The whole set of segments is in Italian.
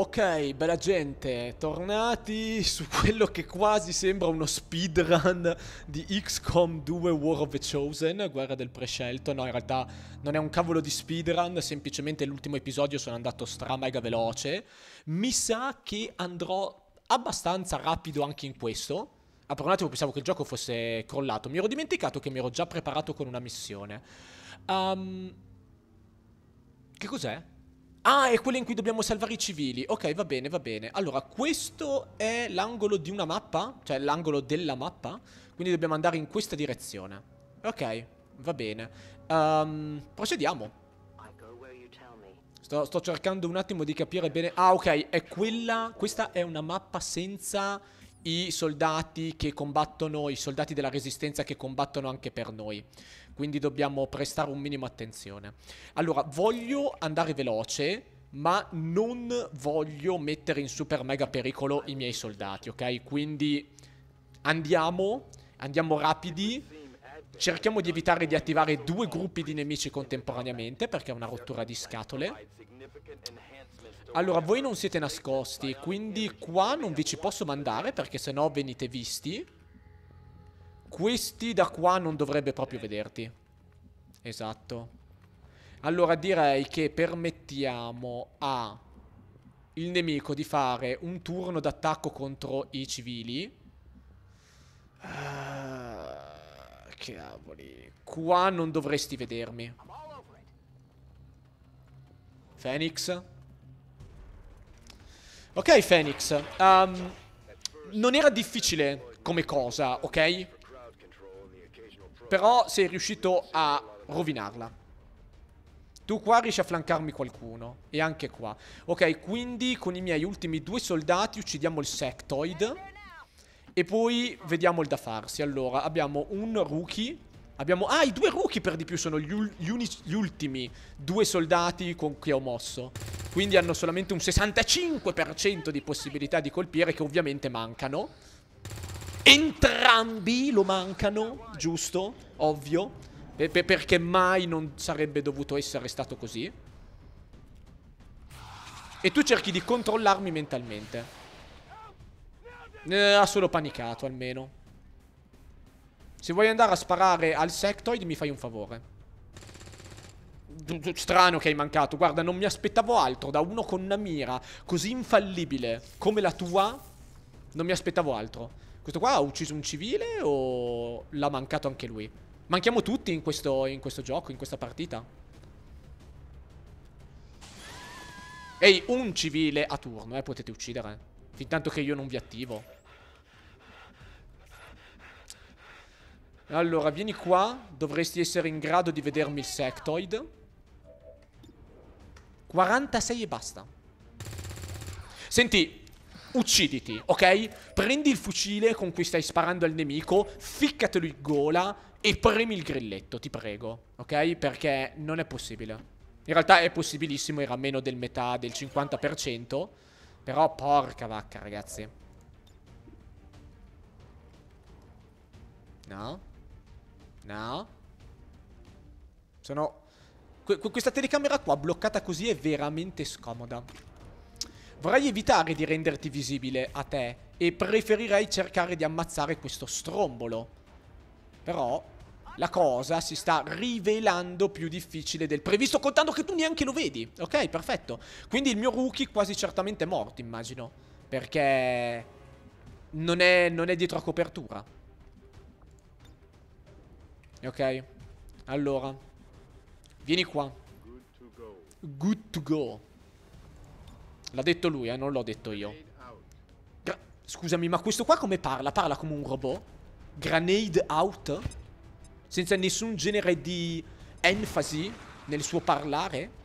Ok, bella gente, tornati su quello che quasi sembra uno speedrun di XCOM 2 War of the Chosen, guerra del prescelto. No, in realtà non è un cavolo di speedrun, semplicemente l'ultimo episodio sono andato stra mega veloce. Mi sa che andrò abbastanza rapido anche in questo. Ah, per un attimo pensavo che il gioco fosse crollato. Mi ero dimenticato che mi ero già preparato con una missione. Um, che cos'è? Ah, è quella in cui dobbiamo salvare i civili. Ok, va bene, va bene. Allora, questo è l'angolo di una mappa? Cioè, l'angolo della mappa? Quindi dobbiamo andare in questa direzione. Ok, va bene. Um, procediamo. Sto, sto, cercando un attimo di capire bene. Ah, ok, è quella... Questa è una mappa senza i soldati che combattono, i soldati della resistenza che combattono anche per noi. Quindi dobbiamo prestare un minimo attenzione. Allora, voglio andare veloce, ma non voglio mettere in super mega pericolo i miei soldati, ok? Quindi andiamo, andiamo rapidi. Cerchiamo di evitare di attivare due gruppi di nemici contemporaneamente, perché è una rottura di scatole. Allora, voi non siete nascosti, quindi qua non vi ci posso mandare perché sennò venite visti. Questi da qua non dovrebbe proprio vederti. Esatto. Allora direi che permettiamo a il nemico di fare un turno d'attacco contro i civili. Uh, cavoli. Qua non dovresti vedermi. Phoenix. Ok, Phoenix. Um, non era difficile come cosa, ok? Però sei riuscito a rovinarla. Tu qua riesci a flancarmi qualcuno. E anche qua. Ok, quindi con i miei ultimi due soldati uccidiamo il sectoid. E poi vediamo il da farsi. Allora, abbiamo un rookie. Abbiamo... Ah, i due rookie per di più sono gli, gli, gli ultimi due soldati con cui ho mosso. Quindi hanno solamente un 65% di possibilità di colpire che ovviamente mancano. Entrambi lo mancano, giusto? Ovvio. Per perché mai non sarebbe dovuto essere stato così. E tu cerchi di controllarmi mentalmente. Eh, ha solo panicato almeno. Se vuoi andare a sparare al sectoid mi fai un favore. Strano che hai mancato. Guarda, non mi aspettavo altro da uno con una mira così infallibile come la tua. Non mi aspettavo altro. Questo qua ha ucciso un civile o l'ha mancato anche lui? Manchiamo tutti in questo, in questo gioco, in questa partita. Ehi, un civile a turno, eh, potete uccidere. Fin tanto che io non vi attivo. Allora, vieni qua. Dovresti essere in grado di vedermi il sectoid. 46 e basta. Senti, ucciditi, ok? Prendi il fucile con cui stai sparando al nemico, ficcatelo in gola e premi il grilletto, ti prego, ok? Perché non è possibile. In realtà è possibilissimo, era meno del metà, del 50%. Però porca vacca, ragazzi. No? No? Sono questa telecamera qua bloccata così è veramente scomoda. Vorrei evitare di renderti visibile a te e preferirei cercare di ammazzare questo strombolo. Però la cosa si sta rivelando più difficile del previsto, contando che tu neanche lo vedi. Ok, perfetto. Quindi il mio rookie quasi certamente è morto, immagino. Perché non è, non è dietro a copertura. Ok, allora... Vieni qua. Good to go. L'ha detto lui, eh, non l'ho detto io. Gra Scusami, ma questo qua come parla? Parla come un robot? Grenade out? Senza nessun genere di enfasi nel suo parlare?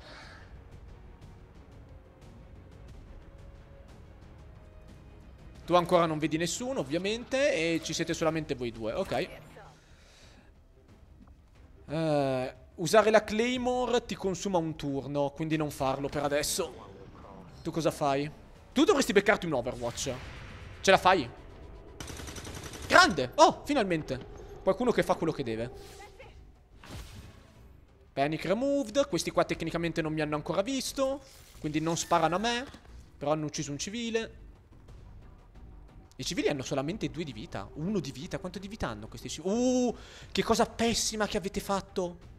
Tu ancora non vedi nessuno, ovviamente, e ci siete solamente voi due. Ok. Eh... Usare la Claymore ti consuma un turno, quindi non farlo per adesso. Tu cosa fai? Tu dovresti beccarti un Overwatch. Ce la fai? Grande! Oh, finalmente. Qualcuno che fa quello che deve. Panic removed. Questi qua tecnicamente non mi hanno ancora visto. Quindi non sparano a me. Però hanno ucciso un civile. I civili hanno solamente due di vita. Uno di vita. Quanto di vita hanno questi civili? Uh, che cosa pessima che avete fatto.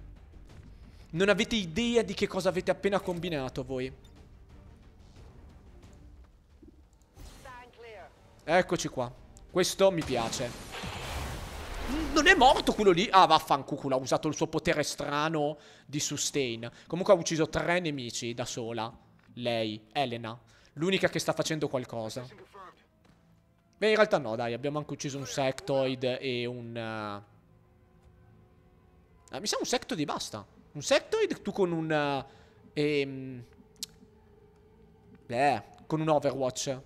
Non avete idea di che cosa avete appena combinato voi. Eccoci qua. Questo mi piace. Non è morto quello lì? Ah, vaffanculo. Ha usato il suo potere strano di sustain. Comunque ha ucciso tre nemici da sola. Lei, Elena. L'unica che sta facendo qualcosa. Beh, in realtà no, dai. Abbiamo anche ucciso un sectoid e un... Uh... Ah, mi sa un sectoid e basta. Un sectoid, tu con un... Uh, ehm... Eh, con un Overwatch.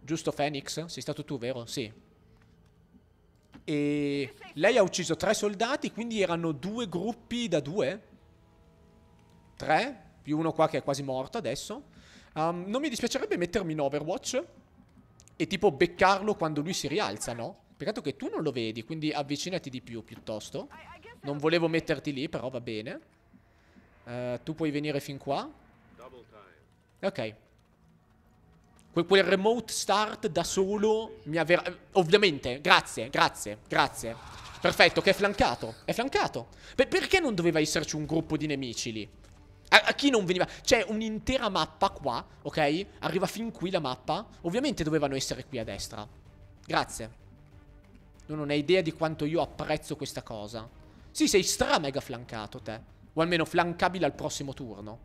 Giusto, Phoenix? Sei stato tu, vero? Sì. E lei ha ucciso tre soldati, quindi erano due gruppi da due. Tre, più uno qua che è quasi morto adesso. Um, non mi dispiacerebbe mettermi in Overwatch e tipo beccarlo quando lui si rialza, no? Peccato che tu non lo vedi, quindi avvicinati di più piuttosto. Non volevo metterti lì, però va bene. Uh, tu puoi venire fin qua. Ok. Quel, quel remote start da solo mi aveva... Ovviamente, grazie, grazie, grazie. Perfetto, che è flancato. È flancato. Per, perché non doveva esserci un gruppo di nemici lì? A, a, chi non veniva? C'è un'intera mappa qua, ok? Arriva fin qui la mappa. Ovviamente dovevano essere qui a destra. Grazie. Non hai idea di quanto io apprezzo questa cosa. Sì, sei stra mega flancato te. O almeno flancabile al prossimo turno.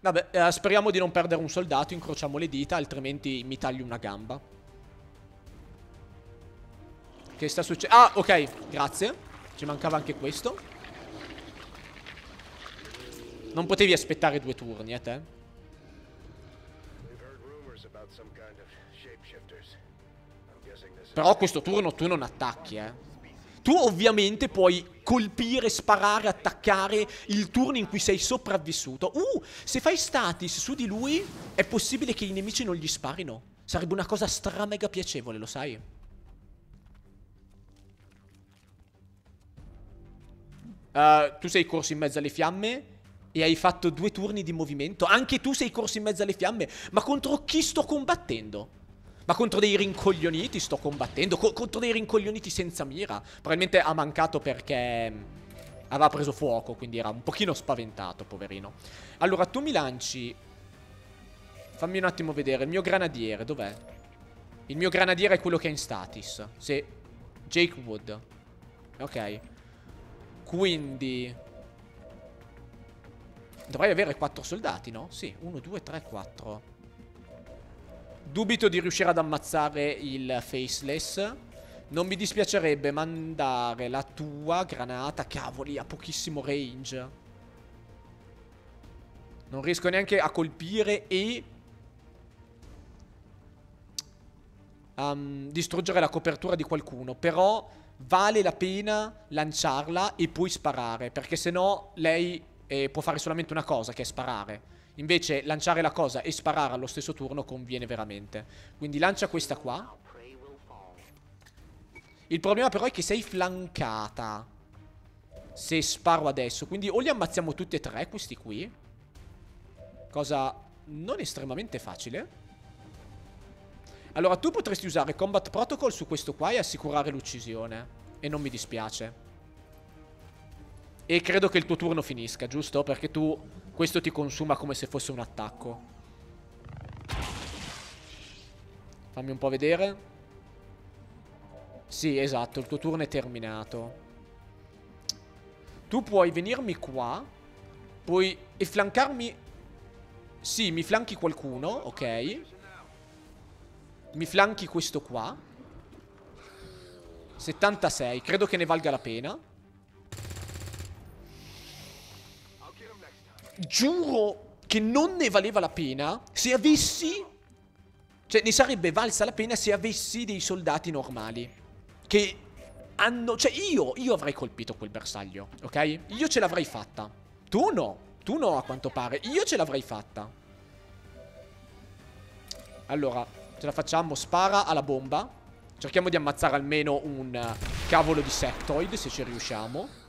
Vabbè, eh, speriamo di non perdere un soldato, incrociamo le dita, altrimenti mi taglio una gamba. Che sta succedendo? Ah, ok, grazie. Ci mancava anche questo. Non potevi aspettare due turni, a te? Però questo turno tu non attacchi, eh. Tu ovviamente puoi colpire, sparare, attaccare il turno in cui sei sopravvissuto. Uh, se fai statis su di lui, è possibile che i nemici non gli sparino. Sarebbe una cosa stra mega piacevole, lo sai? Uh, tu sei corso in mezzo alle fiamme e hai fatto due turni di movimento. Anche tu sei corso in mezzo alle fiamme. Ma contro chi sto combattendo? Ma contro dei rincoglioniti sto combattendo. Co contro dei rincoglioniti senza mira. Probabilmente ha mancato perché mm, aveva preso fuoco. Quindi era un pochino spaventato, poverino. Allora, tu mi lanci... Fammi un attimo vedere. Il mio granadiere, dov'è? Il mio granadiere è quello che è in status. Sì. Jake Wood. Ok. Quindi... Dovrei avere 4 soldati, no? Sì, 1, 2, 3, 4. Dubito di riuscire ad ammazzare il Faceless. Non mi dispiacerebbe mandare la tua granata. Cavoli, ha pochissimo range. Non riesco neanche a colpire e... Um, distruggere la copertura di qualcuno. Però vale la pena lanciarla e poi sparare, perché se no lei eh, può fare solamente una cosa, che è sparare. Invece lanciare la cosa e sparare allo stesso turno conviene veramente. Quindi lancia questa qua. Il problema però è che sei flancata. Se sparo adesso. Quindi o li ammazziamo tutti e tre, questi qui. Cosa non estremamente facile. Allora, tu potresti usare Combat Protocol su questo qua e assicurare l'uccisione. E non mi dispiace. E credo che il tuo turno finisca, giusto? Perché tu... Questo ti consuma come se fosse un attacco. Fammi un po' vedere. Sì, esatto, il tuo turno è terminato. Tu puoi venirmi qua. Puoi... E flancarmi... Sì, mi flanchi qualcuno, ok. Mi flanchi questo qua 76 Credo che ne valga la pena Giuro che non ne valeva la pena Se avessi Cioè ne sarebbe valsa la pena se avessi dei soldati normali Che hanno Cioè io, io avrei colpito quel bersaglio Ok? Io ce l'avrei fatta. Tu no Tu no a quanto pare Io ce l'avrei fatta. Allora Ce la facciamo, spara alla bomba. Cerchiamo di ammazzare almeno un cavolo di septoid Se ci riusciamo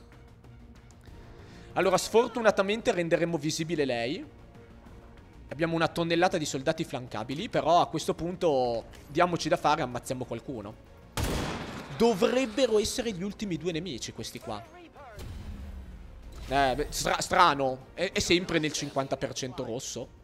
Allora, sfortunatamente renderemo visibile lei. Abbiamo una tonnellata di soldati flancabili, però a questo punto diamoci da fare e ammazziamo qualcuno. Dovrebbero essere gli ultimi due nemici questi qua. Eh, stra strano. È, è sempre nel 50% rosso.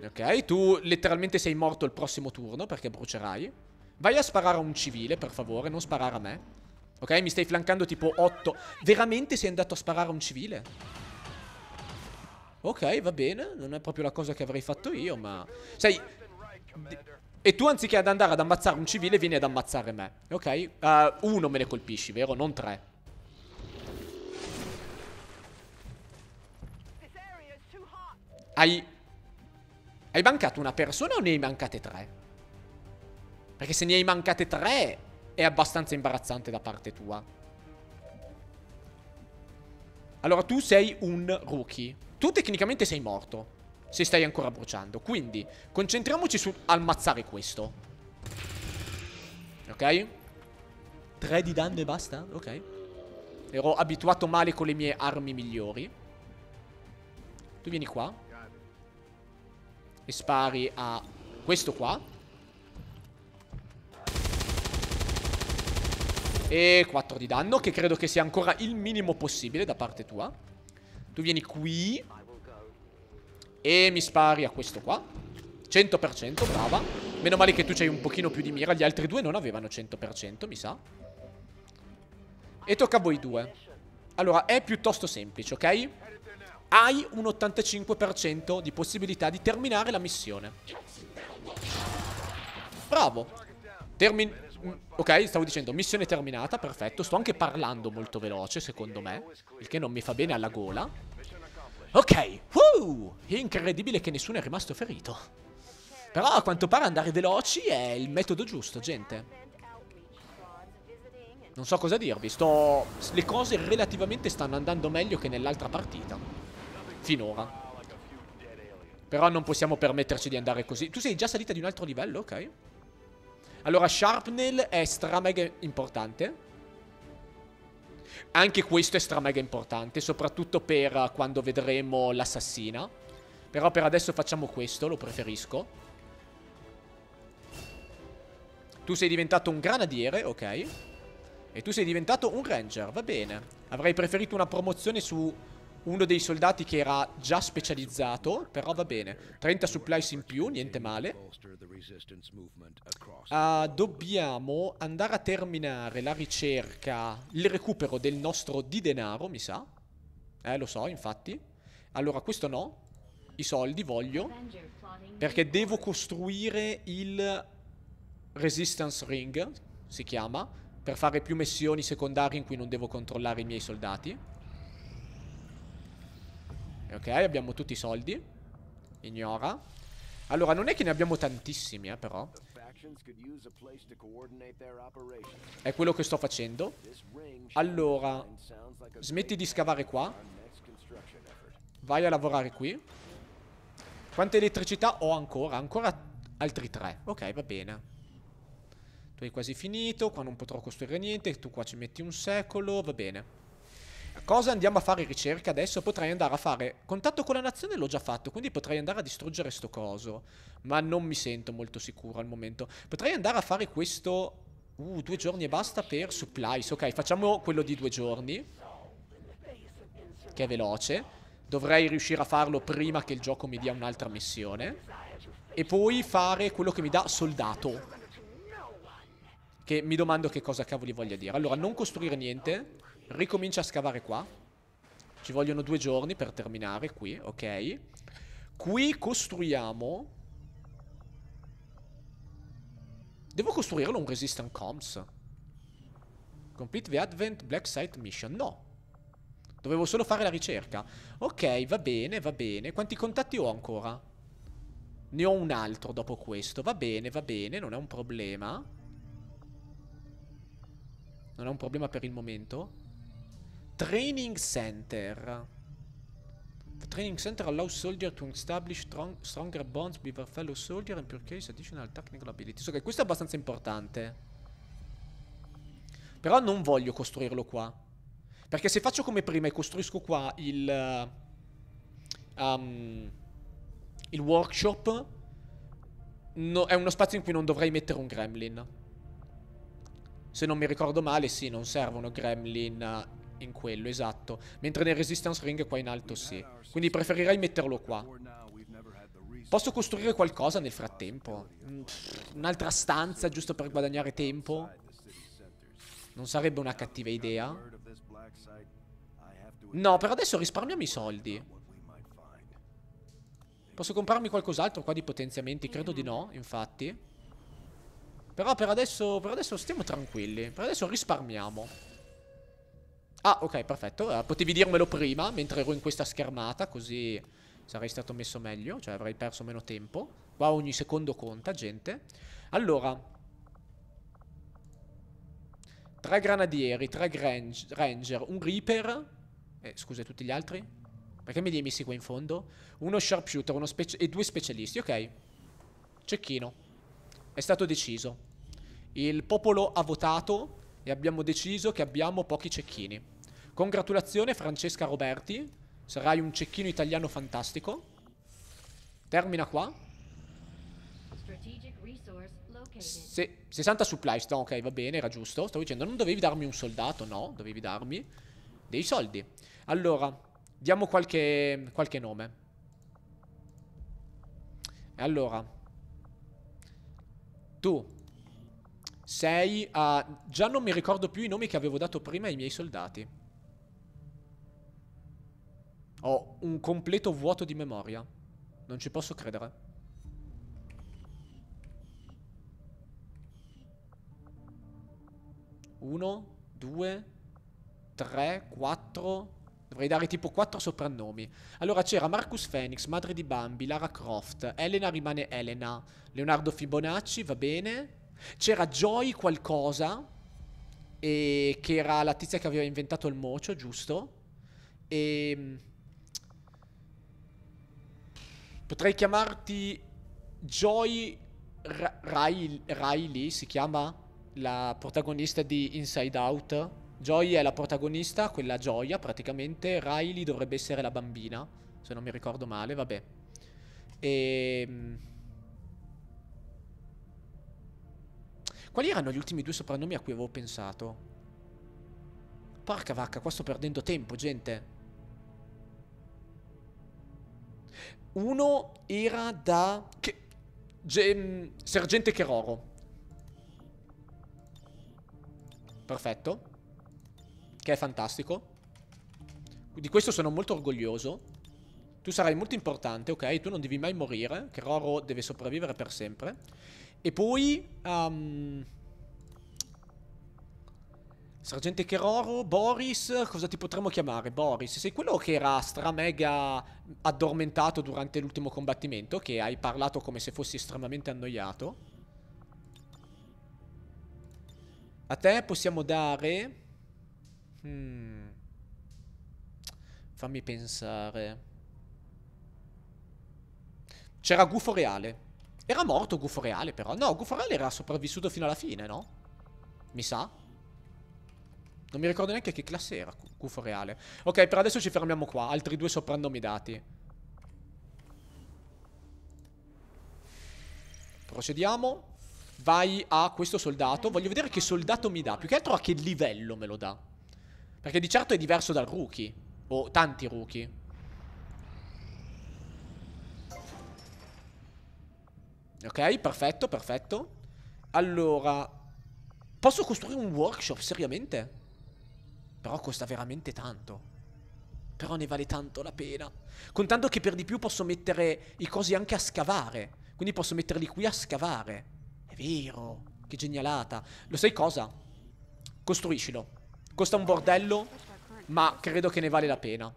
Ok, tu letteralmente sei morto il prossimo turno perché brucerai. Vai a sparare a un civile, per favore, non sparare a me. Ok, mi stai flancando tipo 8. Veramente sei andato a sparare a un civile? Ok, va bene. Non è proprio la cosa che avrei fatto io, ma... Sai... E tu anziché ad andare ad ammazzare un civile, vieni ad ammazzare me. Ok? Uh, uno me ne colpisci, vero? Non tre. Hai hai mancato una persona o ne hai mancate tre? Perché se ne hai mancate tre è abbastanza imbarazzante da parte tua. Allora tu sei un rookie. Tu tecnicamente sei morto. Se stai ancora bruciando. Quindi concentriamoci su ammazzare questo. Ok? Tre di danno e basta? Ok. Ero abituato male con le mie armi migliori. Tu vieni qua e spari a questo qua. E 4 di danno, che credo che sia ancora il minimo possibile da parte tua. Tu vieni qui. E mi spari a questo qua. 100%, brava. Meno male che tu c'hai un pochino più di mira. Gli altri due non avevano 100%, mi sa. E tocca a voi due. Allora, è piuttosto semplice, ok? hai un 85% di possibilità di terminare la missione. Bravo. Termin... Ok, stavo dicendo, missione terminata, perfetto. Sto anche parlando molto veloce, secondo me. Il che non mi fa bene alla gola. Ok, uh, incredibile che nessuno è rimasto ferito. Però a quanto pare andare veloci è il metodo giusto, gente. Non so cosa dirvi, sto... Le cose relativamente stanno andando meglio che nell'altra partita. Finora. Però non possiamo permetterci di andare così. Tu sei già salita di un altro livello? Ok. Allora, Sharpnail è stra mega importante. Anche questo è stra mega importante, soprattutto per quando vedremo l'assassina. Però per adesso facciamo questo, lo preferisco. Tu sei diventato un granadiere, ok. E tu sei diventato un ranger, va bene. Avrei preferito una promozione su uno dei soldati che era già specializzato, però va bene. 30 supplies in più, niente male. Uh, dobbiamo andare a terminare la ricerca, il recupero del nostro di denaro, mi sa. Eh, lo so, infatti. Allora, questo no. I soldi voglio. Perché devo costruire il Resistance Ring, si chiama, per fare più missioni secondarie in cui non devo controllare i miei soldati. Ok, abbiamo tutti i soldi. Ignora. Allora, non è che ne abbiamo tantissimi, eh, però. È quello che sto facendo. Allora, smetti di scavare qua. Vai a lavorare qui. Quanta elettricità ho ancora? Ancora altri tre. Ok, va bene. Tu hai quasi finito. Qua non potrò costruire niente. Tu qua ci metti un secolo. Va bene. Cosa andiamo a fare ricerca adesso? Potrei andare a fare contatto con la nazione, l'ho già fatto, quindi potrei andare a distruggere sto coso. Ma non mi sento molto sicuro al momento. Potrei andare a fare questo... Uh, due giorni e basta per supplies. Ok, facciamo quello di due giorni. Che è veloce. Dovrei riuscire a farlo prima che il gioco mi dia un'altra missione. E poi fare quello che mi dà soldato. Che mi domando che cosa cavoli voglia dire. Allora, non costruire niente. Ricomincia a scavare qua. Ci vogliono due giorni per terminare qui, ok. Qui costruiamo... Devo costruirlo un resistant comms. Complete the Advent Black Site Mission. No. Dovevo solo fare la ricerca. Ok, va bene, va bene. Quanti contatti ho ancora? Ne ho un altro dopo questo. Va bene, va bene, non è un problema. Non è un problema per il momento. Training Center. The training center allows soldier to establish strong, stronger bonds with their fellow soldier and purchase additional technical abilities. Ok, questo è abbastanza importante. Però non voglio costruirlo qua. Perché se faccio come prima e costruisco qua il... Um, il workshop... No, è uno spazio in cui non dovrei mettere un gremlin. Se non mi ricordo male, sì, non servono gremlin in quello, esatto. Mentre nel resistance ring qua in alto sì. Quindi preferirei metterlo qua. Posso costruire qualcosa nel frattempo? Mm, un'altra stanza giusto per guadagnare tempo? Non sarebbe una cattiva idea. No, per adesso risparmiamo i soldi. Posso comprarmi qualcos'altro qua di potenziamenti? Credo di no, infatti. Però per adesso, per adesso stiamo tranquilli. Per adesso risparmiamo. Ah, ok, perfetto. Uh, potevi dirmelo prima, mentre ero in questa schermata, così sarei stato messo meglio. Cioè avrei perso meno tempo. Qua ogni secondo conta, gente. Allora. Tre granadieri, tre ranger, un reaper. Eh, scusa, tutti gli altri? Perché me li hai messi qua in fondo? Uno sharpshooter uno e due specialisti, ok. Cecchino. È stato deciso. Il popolo ha votato e abbiamo deciso che abbiamo pochi cecchini. Congratulazione Francesca Roberti. Sarai un cecchino italiano fantastico. Termina qua. Se, 60 supply, no, ok, va bene, era giusto. Stavo dicendo, non dovevi darmi un soldato, no, dovevi darmi dei soldi. Allora, Diamo qualche, qualche nome. Allora. Tu. Sei a... Già non mi ricordo più i nomi che avevo dato prima ai miei soldati. Ho un completo vuoto di memoria. Non ci posso credere. Uno, due, tre, quattro... Dovrei dare tipo quattro soprannomi. Allora c'era Marcus Phoenix, Madre di Bambi, Lara Croft, Elena rimane Elena, Leonardo Fibonacci, va bene. C'era Joy qualcosa, che era la tizia che aveva inventato il mocio, giusto? E... Potrei chiamarti Joy Riley, si chiama la protagonista di Inside Out. Joy è la protagonista, quella gioia praticamente. Riley dovrebbe essere la bambina, se non mi ricordo male, vabbè. E... quali erano gli ultimi due soprannomi a cui avevo pensato? Porca vacca, qua sto perdendo tempo, gente. Uno era da... Che... Ge... Sergente Cheroro. Perfetto che è fantastico. Di questo sono molto orgoglioso. Tu sarai molto importante, ok? Tu non devi mai morire, che Roro deve sopravvivere per sempre. E poi... Um, Sergente Keroro, Boris, cosa ti potremmo chiamare? Boris, sei quello che era stra mega addormentato durante l'ultimo combattimento, che hai parlato come se fossi estremamente annoiato. A te possiamo dare... Hmm. Fammi pensare. C'era Gufo Reale. Era morto Gufo Reale però. No, Gufo Reale era sopravvissuto fino alla fine, no? Mi sa. Non mi ricordo neanche che classe era Gufo Reale. Ok, per adesso ci fermiamo qua. Altri due soprannomi dati. Procediamo. Vai a questo soldato. Voglio vedere che soldato mi dà. Più che altro a che livello me lo dà. Perché di certo è diverso dal rookie. O tanti rookie. Ok, perfetto, perfetto. Allora... Posso costruire un workshop, seriamente? Però costa veramente tanto. Però ne vale tanto la pena. Contando che per di più posso mettere i cosi anche a scavare. Quindi posso metterli qui a scavare. È vero. Che genialata. Lo sai cosa? Costruiscilo. Costa un bordello, ma credo che ne vale la pena.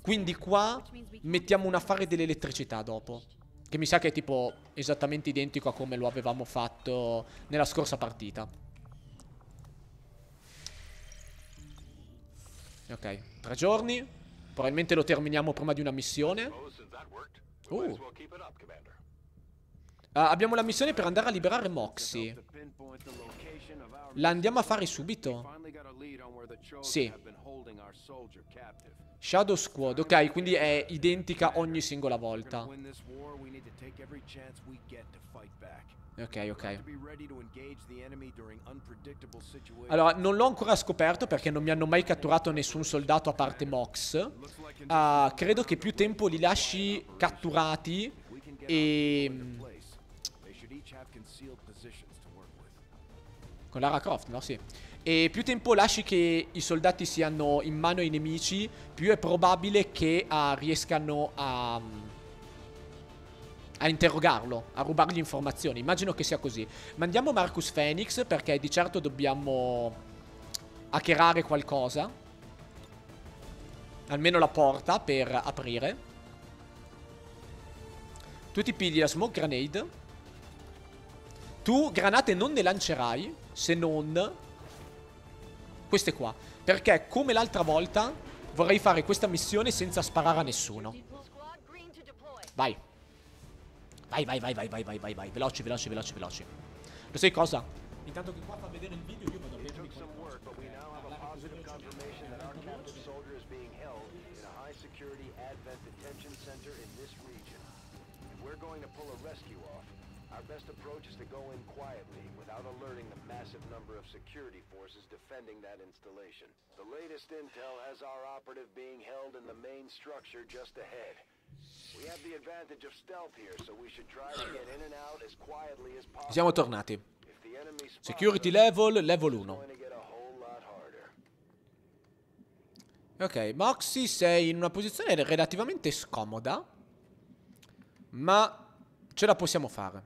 Quindi qua mettiamo un affare dell'elettricità dopo. Che mi sa che è tipo esattamente identico a come lo avevamo fatto nella scorsa partita. Ok, tre giorni. Probabilmente lo terminiamo prima di una missione. Uh. abbiamo la missione per andare a liberare Moxie. La andiamo a fare subito? Sì. Shadow Squad, ok, quindi è identica ogni singola volta. Ok, ok. Allora, non l'ho ancora scoperto perché non mi hanno mai catturato nessun soldato a parte Mox. Uh, credo che più tempo li lasci catturati e... Con Lara Croft, no? Sì. E più tempo lasci che i soldati siano in mano ai nemici, più è probabile che uh, riescano a a interrogarlo, a rubargli informazioni. Immagino che sia così. Mandiamo Marcus Phoenix perché di certo dobbiamo hackerare qualcosa. Almeno la porta per aprire. Tu ti pigli la smoke grenade. Tu granate non ne lancerai se non queste qua. Perché come l'altra volta vorrei fare questa missione senza sparare a nessuno. Vai. Vai, vai, vai, vai, vai, vai, vai, vai. Veloci, veloci, veloci, veloci. Lo sai cosa? Intanto che qua fa vedere il video io vado a leggermi going to pull a rescue off, our best approach is to go in quietly without alerting the massive number of security forces defending that installation. The latest intel has our operative being held in the main structure just ahead. Siamo tornati. Security level, level 1. Ok, Moxie sei in una posizione relativamente scomoda. Ma ce la possiamo fare.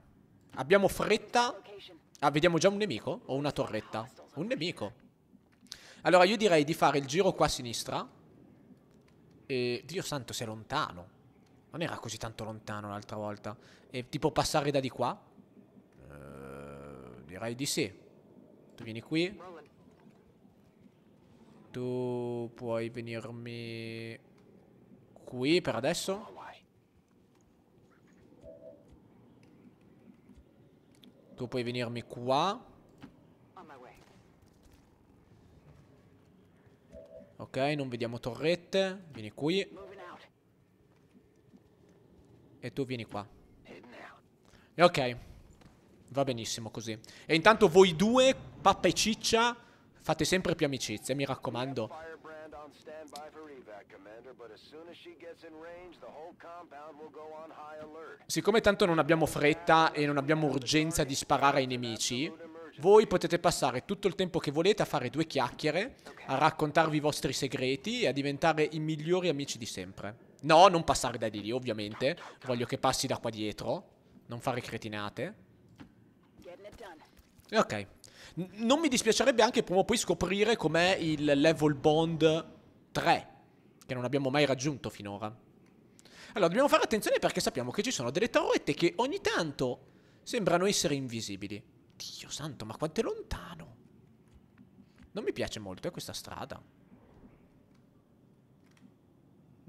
Abbiamo fretta. Ah, vediamo già un nemico? O una torretta? Un nemico. Allora io direi di fare il giro qua a sinistra. E... Dio santo, sei lontano. Non era così tanto lontano l'altra volta. E tipo passare da di qua? Uh, direi di sì. Tu vieni qui. Tu puoi venirmi qui per adesso. Tu puoi venirmi qua. Ok, non vediamo torrette. Vieni qui. E tu vieni qua. E ok. Va benissimo così. E intanto voi due, pappa e ciccia, fate sempre più amicizia, mi raccomando. Siccome tanto non abbiamo fretta e non abbiamo urgenza di sparare ai nemici, voi potete passare tutto il tempo che volete a fare due chiacchiere, a raccontarvi i vostri segreti e a diventare i migliori amici di sempre. No, non passare da di lì, ovviamente. Voglio che passi da qua dietro. Non fare cretinate. Ok. N non mi dispiacerebbe anche prima o poi scoprire com'è il level bond 3. Che non abbiamo mai raggiunto finora. Allora, dobbiamo fare attenzione perché sappiamo che ci sono delle torrette che ogni tanto sembrano essere invisibili. Dio santo, ma quanto è lontano. Non mi piace molto, eh, questa strada.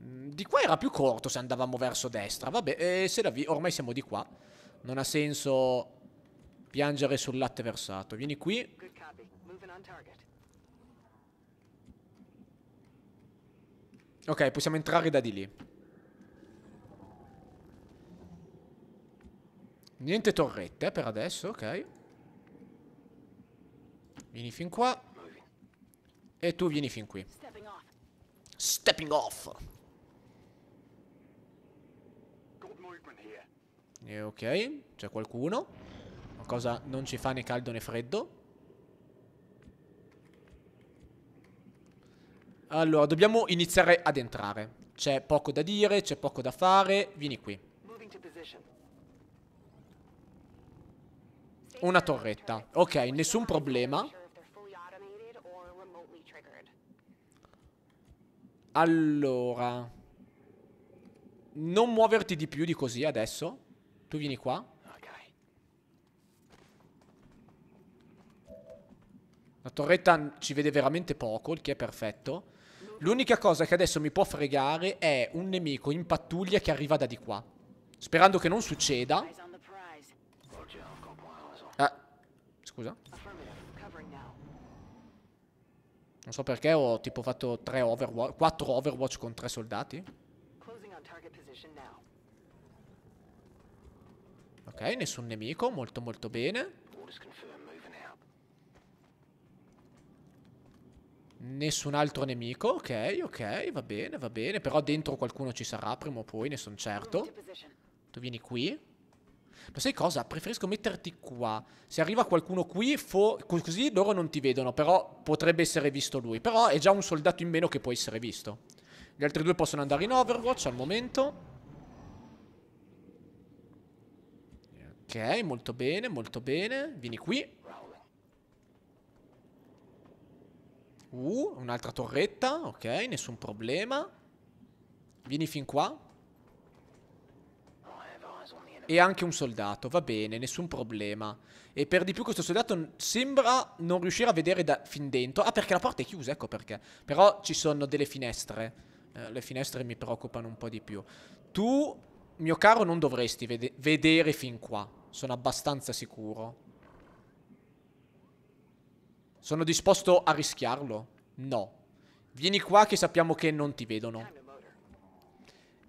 Mm, di qua era più corto se andavamo verso destra. Vabbè, eh, se la vi ormai siamo di qua. Non ha senso piangere sul latte versato. Vieni qui. Ok, possiamo entrare da di lì. Niente torrette per adesso, ok. Vieni fin qua. E tu vieni fin qui. Stepping off. E ok, c'è qualcuno. Cosa non ci fa né caldo né freddo. Allora, dobbiamo iniziare ad entrare. C'è poco da dire, c'è poco da fare. Vieni qui. Una torretta. Ok, nessun problema. Allora. Non muoverti di più di così adesso. Tu vieni qua. La torretta ci vede veramente poco, il che è perfetto. L'unica cosa che adesso mi può fregare è un nemico in pattuglia che arriva da di qua. Sperando che non succeda. Scusa. Non so perché ho tipo fatto 3 Overwatch, 4 Overwatch con 3 soldati. Ok, nessun nemico, molto molto bene. Nessun altro nemico, ok, ok, va bene, va bene. Però dentro qualcuno ci sarà prima o poi, ne sono certo. Tu vieni qui. Ma sai cosa? Preferisco metterti qua. Se arriva qualcuno qui, così loro non ti vedono. Però potrebbe essere visto lui. Però è già un soldato in meno che può essere visto. Gli altri due possono andare in Overwatch al momento. Ok, molto bene, molto bene. Vieni qui. Uh, un'altra torretta. Ok, nessun problema. Vieni fin qua. E anche un soldato, va bene, nessun problema. E per di più questo soldato sembra non riuscire a vedere da fin dentro. Ah, perché la porta è chiusa, ecco perché. Però ci sono delle finestre. Eh, le finestre mi preoccupano un po' di più. Tu, mio caro, non dovresti vede vedere fin qua. Sono abbastanza sicuro. Sono disposto a rischiarlo? No. Vieni qua che sappiamo che non ti vedono.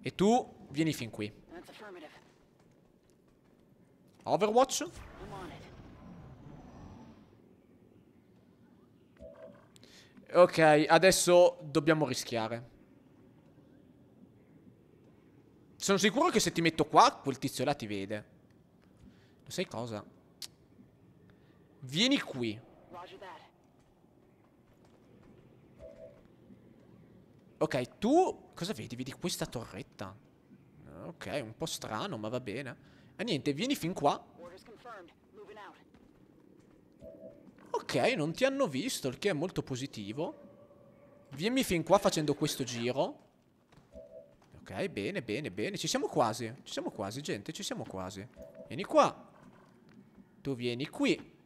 E tu vieni fin qui. Overwatch? Ok, adesso dobbiamo rischiare. Sono sicuro che se ti metto qua, quel tizio là ti vede. Sai cosa? Vieni qui. Ok, tu cosa vedi? Vedi questa torretta? Ok, un po' strano, ma va bene. E niente, vieni fin qua. Ok, non ti hanno visto, il che è molto positivo. Vieni fin qua facendo questo giro. Ok, bene, bene, bene. Ci siamo quasi. Ci siamo quasi, gente, ci siamo quasi. Vieni qua. Tu vieni qui.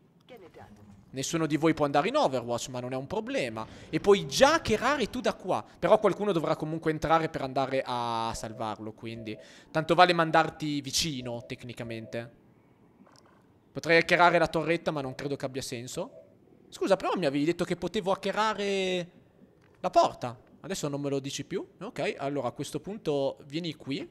Nessuno di voi può andare in Overwatch, ma non è un problema. E puoi già hackerare tu da qua. Però qualcuno dovrà comunque entrare per andare a salvarlo, quindi... Tanto vale mandarti vicino, tecnicamente. Potrei hackerare la torretta, ma non credo che abbia senso. Scusa, però mi avevi detto che potevo hackerare la porta. Adesso non me lo dici più. Ok, allora a questo punto vieni qui.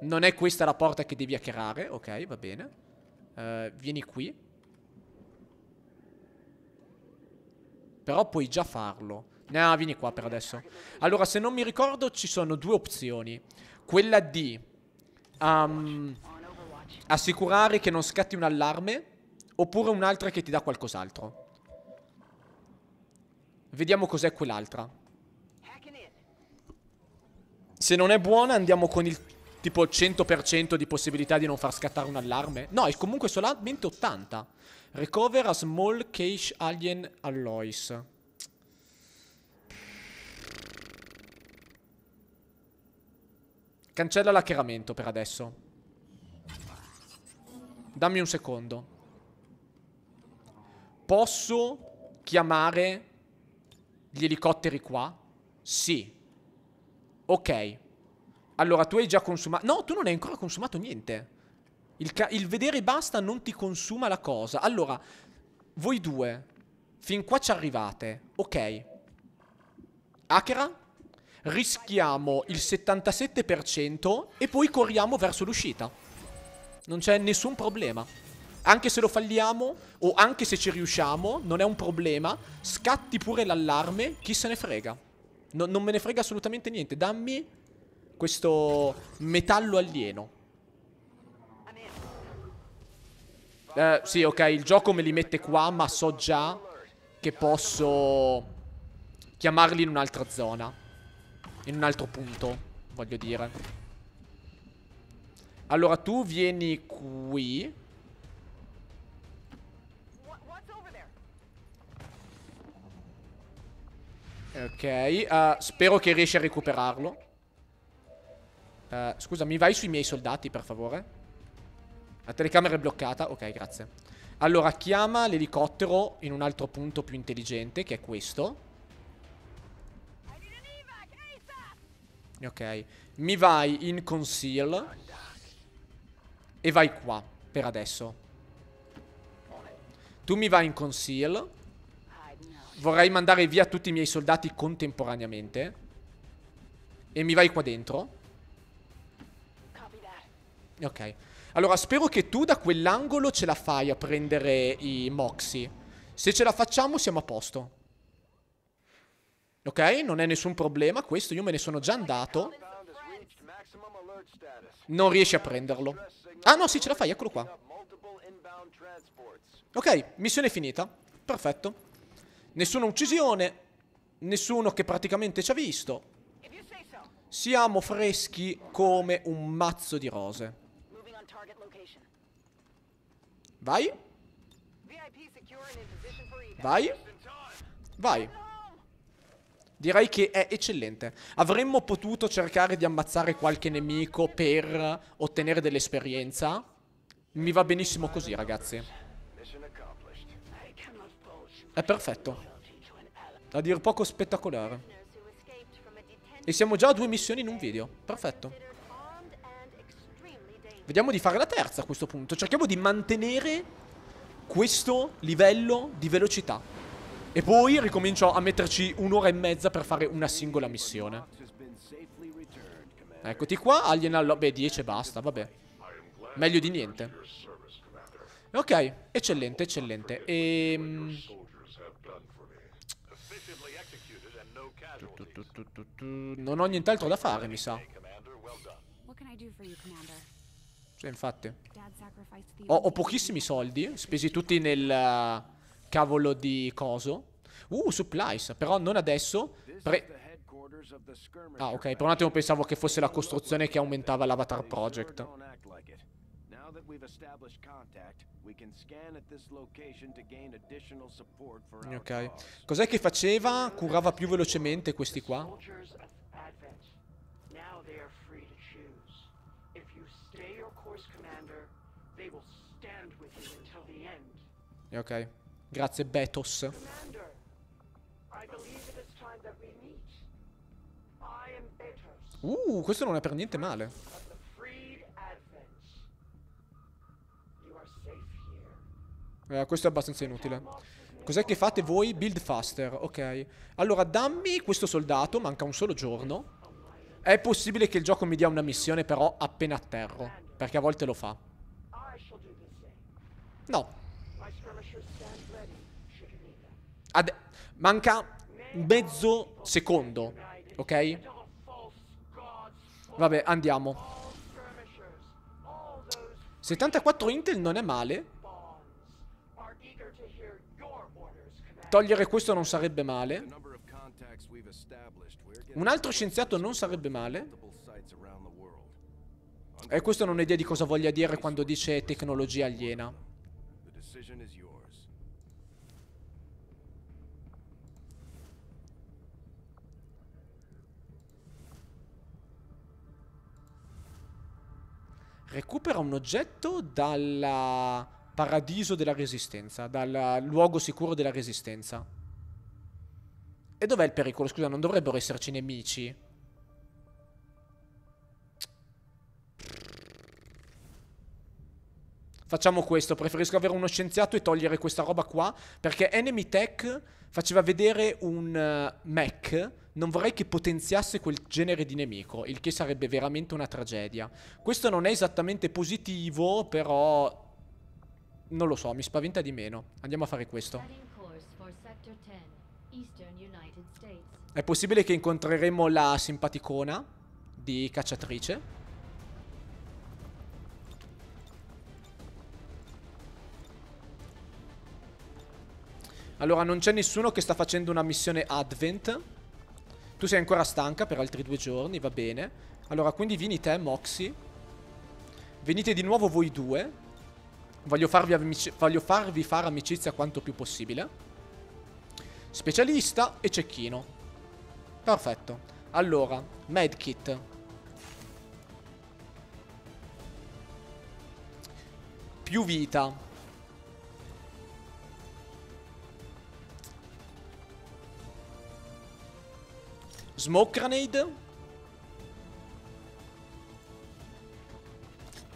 Non è questa la porta che devi hackerare. Ok, va bene. Uh, vieni qui. Però puoi già farlo. No, vieni qua per adesso. Allora, se non mi ricordo, ci sono due opzioni. Quella di um, assicurare che non scatti un allarme. Oppure un'altra che ti dà qualcos'altro. Vediamo cos'è quell'altra. Se non è buona, andiamo con il tipo 100% di possibilità di non far scattare un allarme. No, è comunque solamente 80. Recover a small cache alien alloys. Cancella l'hackeramento per adesso. Dammi un secondo. Posso chiamare gli elicotteri qua? Sì. Ok. Allora, tu hai già consumato... No, tu non hai ancora consumato niente. Il, il vedere basta non ti consuma la cosa. Allora, voi due, fin qua ci arrivate. Ok. Hackera? Rischiamo il 77% e poi corriamo verso l'uscita. Non c'è nessun problema. Anche se lo falliamo o anche se ci riusciamo, non è un problema. Scatti pure l'allarme, chi se ne frega. No, non me ne frega assolutamente niente. Dammi questo metallo alieno. Eh, sì, ok, il gioco me li mette qua, ma so già che posso chiamarli in un'altra zona. In un altro punto, voglio dire. Allora, tu vieni qui. Ok, uh, spero che riesci a recuperarlo. Uh, scusa, mi vai sui miei soldati, per favore? La telecamera è bloccata. Ok, grazie. Allora, chiama l'elicottero in un altro punto più intelligente, che è questo. Ok. Mi vai in conceal. E vai qua, per adesso. Tu mi vai in conceal. Vorrei mandare via tutti i miei soldati contemporaneamente. E mi vai qua dentro. Ok. Allora, spero che tu da quell'angolo ce la fai a prendere i Moxie. Se ce la facciamo siamo a posto. Ok? Non è nessun problema. Questo io me ne sono già andato. Non riesci a prenderlo. Ah no, sì, ce la fai, eccolo qua. Ok, missione finita. Perfetto. Nessuna uccisione. Nessuno che praticamente ci ha visto. Siamo freschi come un mazzo di rose. Vai. Vai. Vai. Direi che è eccellente. Avremmo potuto cercare di ammazzare qualche nemico per ottenere dell'esperienza. Mi va benissimo così, ragazzi. È perfetto. A dir poco spettacolare. E siamo già a due missioni in un video. Perfetto. Vediamo di fare la terza a questo punto. Cerchiamo di mantenere questo livello di velocità. E poi ricomincio a metterci un'ora e mezza per fare una singola missione. Eccoti qua, Alien allo... Beh, 10 e basta, vabbè. Meglio di niente. Ok, eccellente, eccellente. Ehm... Non ho nient'altro da fare, mi sa. Sì, infatti. Ho, ho, pochissimi soldi, spesi tutti nel uh, cavolo di coso. Uh, supplies, però non adesso. Pre ah, ok, per un attimo pensavo che fosse la costruzione che aumentava l'Avatar Project. Ok. Cos'è che faceva? Curava più velocemente questi qua? Ok. Grazie, Betos. Uh, questo non è per niente male. Eh, questo è abbastanza inutile. Cos'è che fate voi? Build faster, ok. Allora, dammi questo soldato, manca un solo giorno. È possibile che il gioco mi dia una missione però appena atterro, perché a volte lo fa. No, Ad manca mezzo secondo, ok? Vabbè, andiamo. 74 Intel non è male. Togliere questo non sarebbe male. Un altro scienziato non sarebbe male. E questo non ho idea di cosa voglia dire quando dice tecnologia aliena. Recupera un oggetto dal paradiso della resistenza, dal luogo sicuro della resistenza. E dov'è il pericolo? Scusa, non dovrebbero esserci nemici? Facciamo questo, preferisco avere uno scienziato e togliere questa roba qua, perché Enemy Tech faceva vedere un mech non vorrei che potenziasse quel genere di nemico, il che sarebbe veramente una tragedia. Questo non è esattamente positivo, però... Non lo so, mi spaventa di meno. Andiamo a fare questo. È possibile che incontreremo la simpaticona di cacciatrice. Allora, non c'è nessuno che sta facendo una missione Advent. Tu sei ancora stanca per altri due giorni, va bene. Allora, quindi vieni te, Moxie. Venite di nuovo voi due. Voglio farvi, voglio farvi fare amicizia quanto più possibile. Specialista e cecchino. Perfetto. Allora, medkit. Più vita. Smoke grenade.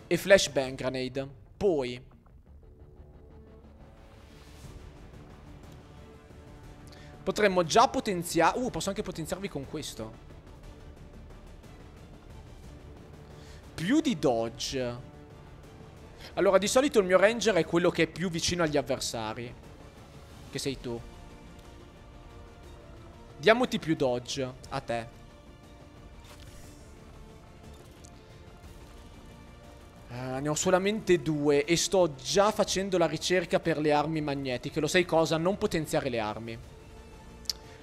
e flashbang grenade. Poi... Potremmo già potenziare... Uh, posso anche potenziarvi con questo. Più di dodge. Allora, di solito il mio ranger è quello che è più vicino agli avversari. Che sei tu. Diamoti più dodge a te. Uh, ne ho solamente due e sto già facendo la ricerca per le armi magnetiche. Lo sai cosa? Non potenziare le armi.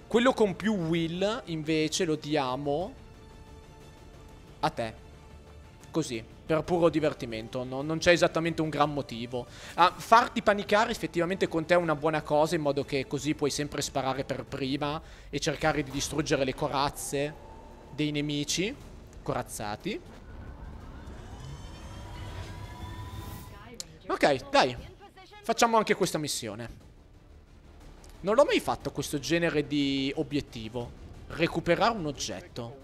Quello con più will, invece, lo diamo a te. Così, per puro divertimento. No, non c'è esattamente un gran motivo. Ah, farti panicare effettivamente con te è una buona cosa, in modo che così puoi sempre sparare per prima e cercare di distruggere le corazze dei nemici corazzati. Ok, dai. Facciamo anche questa missione. Non l'ho mai fatto questo genere di obiettivo. Recuperare un oggetto.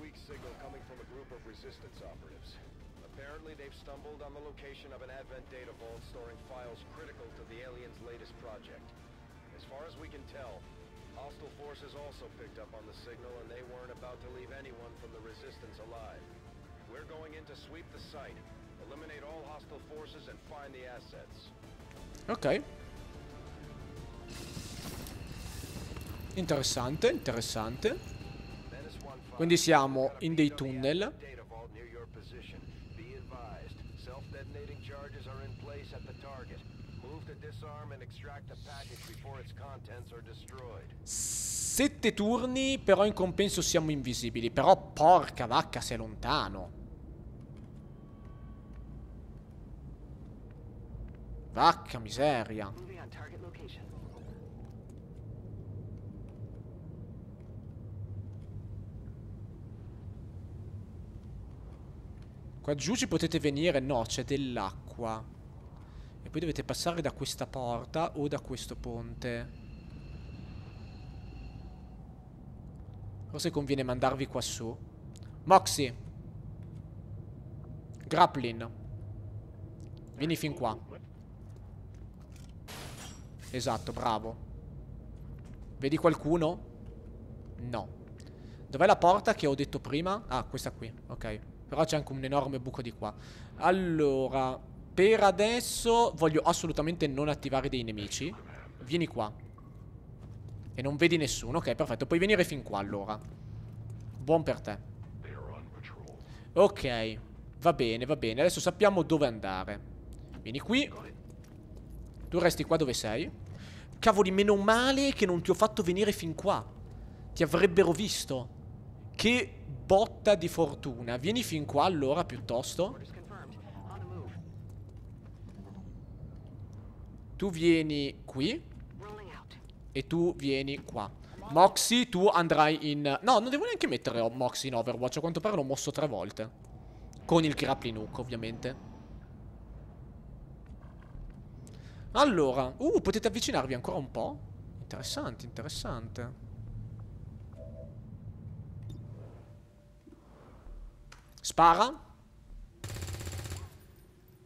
Ok. Interessante, interessante. Quindi siamo in dei tunnel. Sette turni, però in compenso siamo invisibili. Però porca vacca, sei lontano. Vacca miseria. Qua giù ci potete venire? No, c'è dell'acqua. E poi dovete passare da questa porta o da questo ponte. Forse conviene mandarvi qua su. Moxie. Grappling. Vieni fin qua. Esatto, bravo. Vedi qualcuno? No. Dov'è la porta che ho detto prima? Ah, questa qui, ok. Però c'è anche un enorme buco di qua. Allora, per adesso voglio assolutamente non attivare dei nemici. Vieni qua. E non vedi nessuno. Ok, perfetto. Puoi venire fin qua allora. Buon per te. Ok. Va bene, va bene. Adesso sappiamo dove andare. Vieni qui. Tu resti qua dove sei. Cavoli, meno male che non ti ho fatto venire fin qua. Ti avrebbero visto. Che botta di fortuna. Vieni fin qua allora piuttosto. Tu vieni qui. E tu vieni qua. Moxie, tu andrai in... No, non devo neanche mettere Moxie in Overwatch. A quanto pare l'ho mosso tre volte. Con il grappling hook, ovviamente. Allora, uh, potete avvicinarvi ancora un po'? Interessante, interessante. Spara.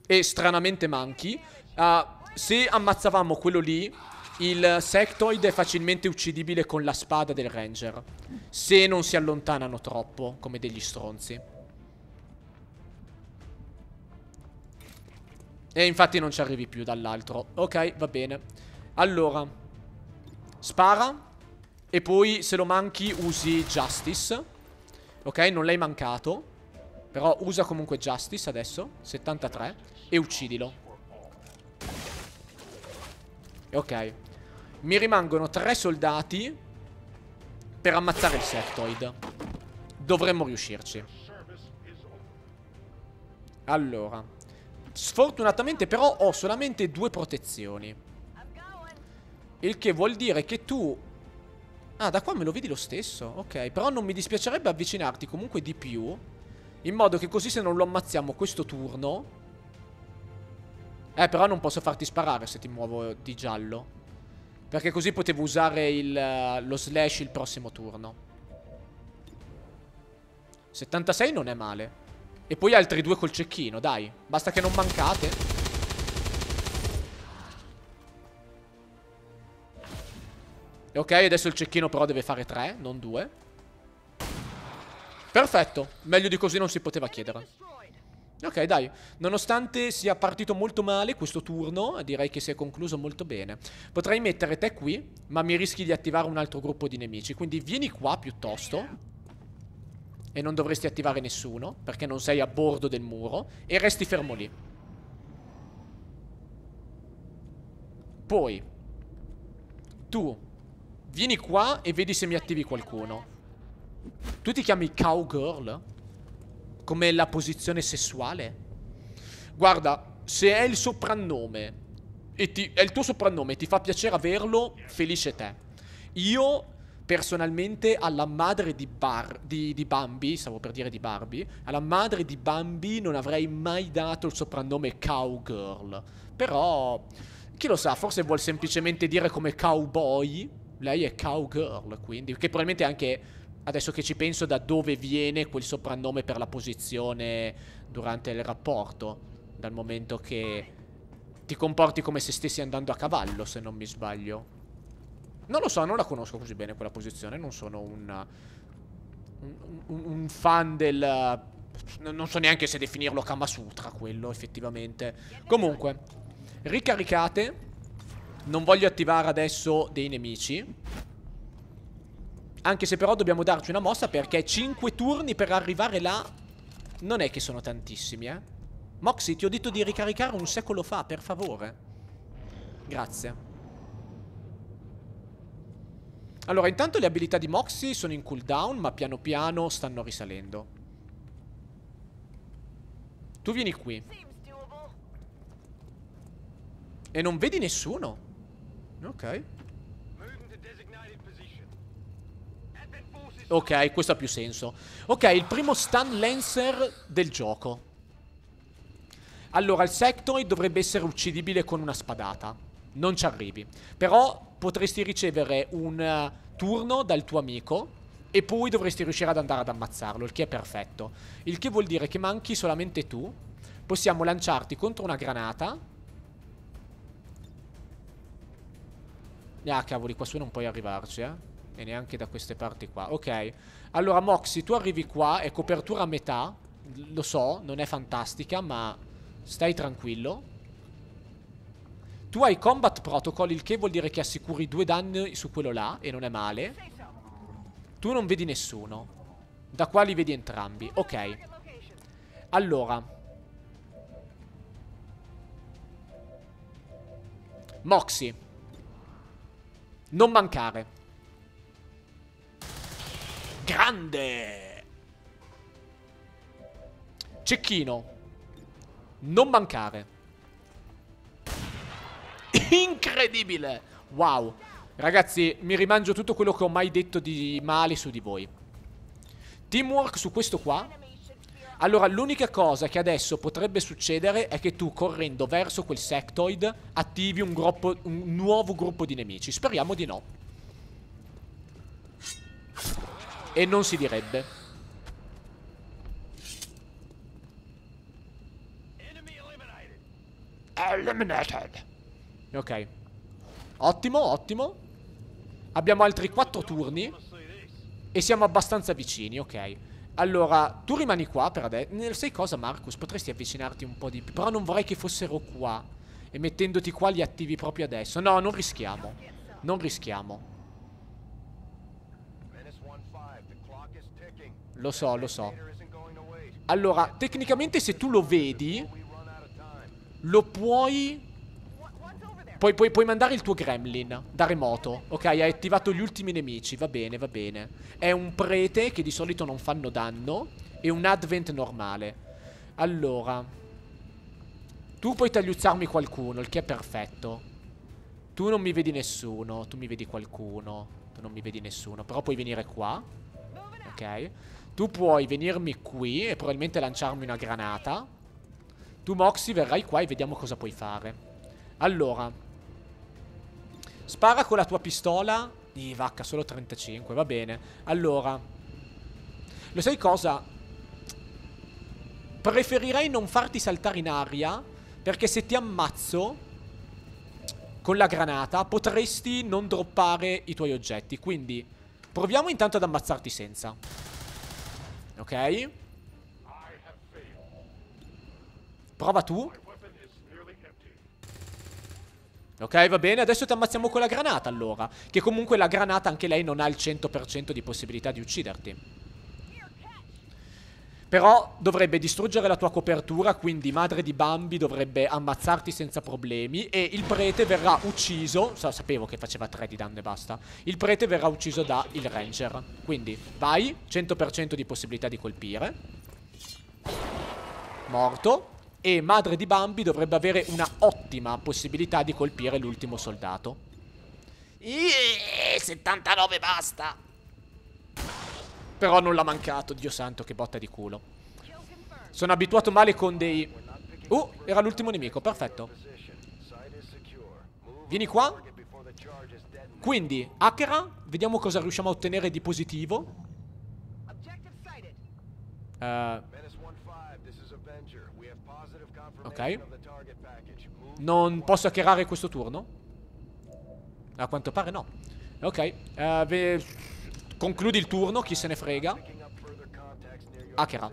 E stranamente manchi. Uh, se ammazzavamo quello lì, il sectoid è facilmente uccidibile con la spada del ranger. Se non si allontanano troppo, come degli stronzi. E infatti non ci arrivi più dall'altro. Ok, va bene. Allora. Spara. E poi se lo manchi usi Justice. Ok, non l'hai mancato. Però usa comunque Justice adesso 73 E uccidilo Ok Mi rimangono tre soldati Per ammazzare il Sectoid Dovremmo riuscirci Allora Sfortunatamente però ho solamente due protezioni Il che vuol dire che tu Ah da qua me lo vedi lo stesso Ok però non mi dispiacerebbe avvicinarti comunque di più in modo che così se non lo ammazziamo questo turno... Eh, però non posso farti sparare se ti muovo di giallo. Perché così potevo usare il, uh, lo slash il prossimo turno. 76 non è male. E poi altri due col cecchino, dai. Basta che non mancate. E ok, adesso il cecchino però deve fare tre, non due. Perfetto. Meglio di così non si poteva chiedere. Ok, dai. Nonostante sia partito molto male questo turno, direi che si è concluso molto bene. Potrei mettere te qui, ma mi rischi di attivare un altro gruppo di nemici. Quindi vieni qua piuttosto. E non dovresti attivare nessuno, perché non sei a bordo del muro. E resti fermo lì. Poi, tu, vieni qua e vedi se mi attivi qualcuno. Tu ti chiami cowgirl? Come la posizione sessuale? Guarda, se è il soprannome e ti, è il tuo soprannome e ti fa piacere averlo, felice te. Io, personalmente, alla madre di, Bar, di, di Bambi, stavo per dire di Barbie, alla madre di Bambi non avrei mai dato il soprannome Cowgirl. Però, chi lo sa, forse vuol semplicemente dire come cowboy. Lei è Cowgirl, quindi, che probabilmente anche adesso che ci penso da dove viene quel soprannome per la posizione durante il rapporto. Dal momento che ti comporti come se stessi andando a cavallo, se non mi sbaglio. Non lo so, non la conosco così bene quella posizione. Non sono un, un, un fan del... Non so neanche se definirlo Kama Sutra quello, effettivamente. Comunque, ricaricate. Non voglio attivare adesso dei nemici. Anche se però dobbiamo darci una mossa perché 5 turni per arrivare là non è che sono tantissimi, eh. Moxie, ti ho detto di ricaricare un secolo fa, per favore. Grazie. Allora, intanto le abilità di Moxie sono in cooldown, ma piano piano stanno risalendo. Tu vieni qui. E non vedi nessuno. Ok. Ok, questo ha più senso. Ok, il primo stun lancer del gioco. Allora, il Sectoid dovrebbe essere uccidibile con una spadata. Non ci arrivi. Però potresti ricevere un uh, turno dal tuo amico e poi dovresti riuscire ad andare ad ammazzarlo, il che è perfetto. Il che vuol dire che manchi solamente tu. Possiamo lanciarti contro una granata. Ah, cavoli, qua su non puoi arrivarci, eh. E neanche da queste parti qua Ok Allora Moxie tu arrivi qua È copertura a metà Lo so Non è fantastica Ma Stai tranquillo Tu hai combat protocol Il che vuol dire che assicuri due danni su quello là E non è male. Tu non vedi nessuno. Da qua li vedi entrambi. Ok. Allora. Moxie. Non mancare. Grande! Cecchino. Non mancare. Incredibile! Wow. Ragazzi, mi rimangio tutto quello che ho mai detto di male su di voi. Teamwork su questo qua. Allora, l'unica cosa che adesso potrebbe succedere è che tu, correndo verso quel sectoid, attivi un, gruppo, un nuovo gruppo di nemici. Speriamo di no. E non si direbbe. Eliminated. Ok. Ottimo, ottimo. Abbiamo altri 4 turni. E siamo abbastanza vicini, ok. Allora, tu rimani qua per adesso. Sai cosa, Marcus? Potresti avvicinarti un po' di più. Però non vorrei che fossero qua. E mettendoti qua li attivi proprio adesso. No, non rischiamo. Non rischiamo. Lo so, lo so. Allora, tecnicamente se tu lo vedi, lo puoi... Puoi, puoi, puoi mandare il tuo gremlin da remoto. Ok, hai attivato gli ultimi nemici. Va bene, va bene. È un prete che di solito non fanno danno. E un advent normale. Allora. Tu puoi tagliuzzarmi qualcuno, il che è perfetto. Tu non mi vedi nessuno. Tu mi vedi qualcuno. Tu non mi vedi nessuno. Però puoi venire qua. Ok. Tu puoi venirmi qui e probabilmente lanciarmi una granata. Tu, Moxie, verrai qua e vediamo cosa puoi fare. Allora. Spara con la tua pistola. Di vacca, solo 35, va bene. Allora. Lo sai cosa? preferirei non farti saltare in aria perché se ti ammazzo con la granata potresti non droppare i tuoi oggetti. Quindi proviamo intanto ad ammazzarti senza. Ok. Prova tu. Ok, va bene. Adesso ti ammazziamo con la granata allora. Che comunque la granata anche lei non ha il 100% di possibilità di ucciderti. Però dovrebbe distruggere la tua copertura, quindi madre di Bambi dovrebbe ammazzarti senza problemi e il prete verrà ucciso, sapevo che faceva 3 di danno e basta, il prete verrà ucciso da il ranger. Quindi vai, 100% di possibilità di colpire. Morto. E madre di Bambi dovrebbe avere una ottima possibilità di colpire l'ultimo soldato. Eeeh, 79 basta. Però non l'ha mancato, Dio santo, che botta di culo. Sono abituato male con dei... Uh, era l'ultimo nemico, perfetto. Vieni qua. Quindi, Akera, vediamo cosa riusciamo a ottenere di positivo. Uh, Non posso hackerare questo turno? A quanto pare no. Ok. Uh, Concludi il turno, chi se ne frega. Hakera.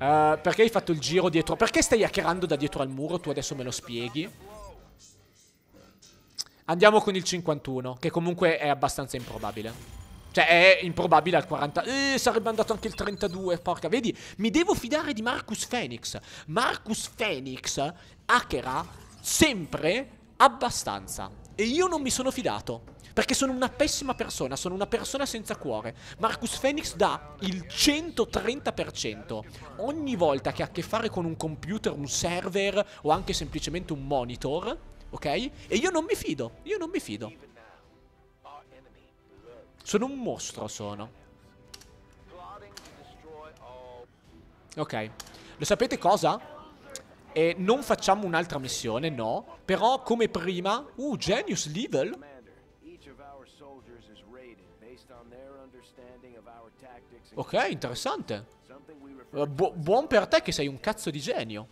Uh, perché hai fatto il giro dietro? Perché stai hackerando da dietro al muro? Tu adesso me lo spieghi. Andiamo con il 51, che comunque è abbastanza improbabile. Cioè, è improbabile al 40. Eh, sarebbe andato anche il 32. Porca, vedi? Mi devo fidare di Marcus Phoenix. Marcus Phoenix hackera sempre abbastanza. E io non mi sono fidato. Perché sono una pessima persona, sono una persona senza cuore. Marcus Phoenix dà il 130% ogni volta che ha a che fare con un computer, un server o anche semplicemente un monitor, ok? E io non mi fido, io non mi fido. Sono un mostro, sono. Ok. Lo sapete cosa? E non facciamo un'altra missione, no. Però come prima... Uh, Genius Level? Ok, interessante. Uh, bu buon per te che sei un cazzo di genio.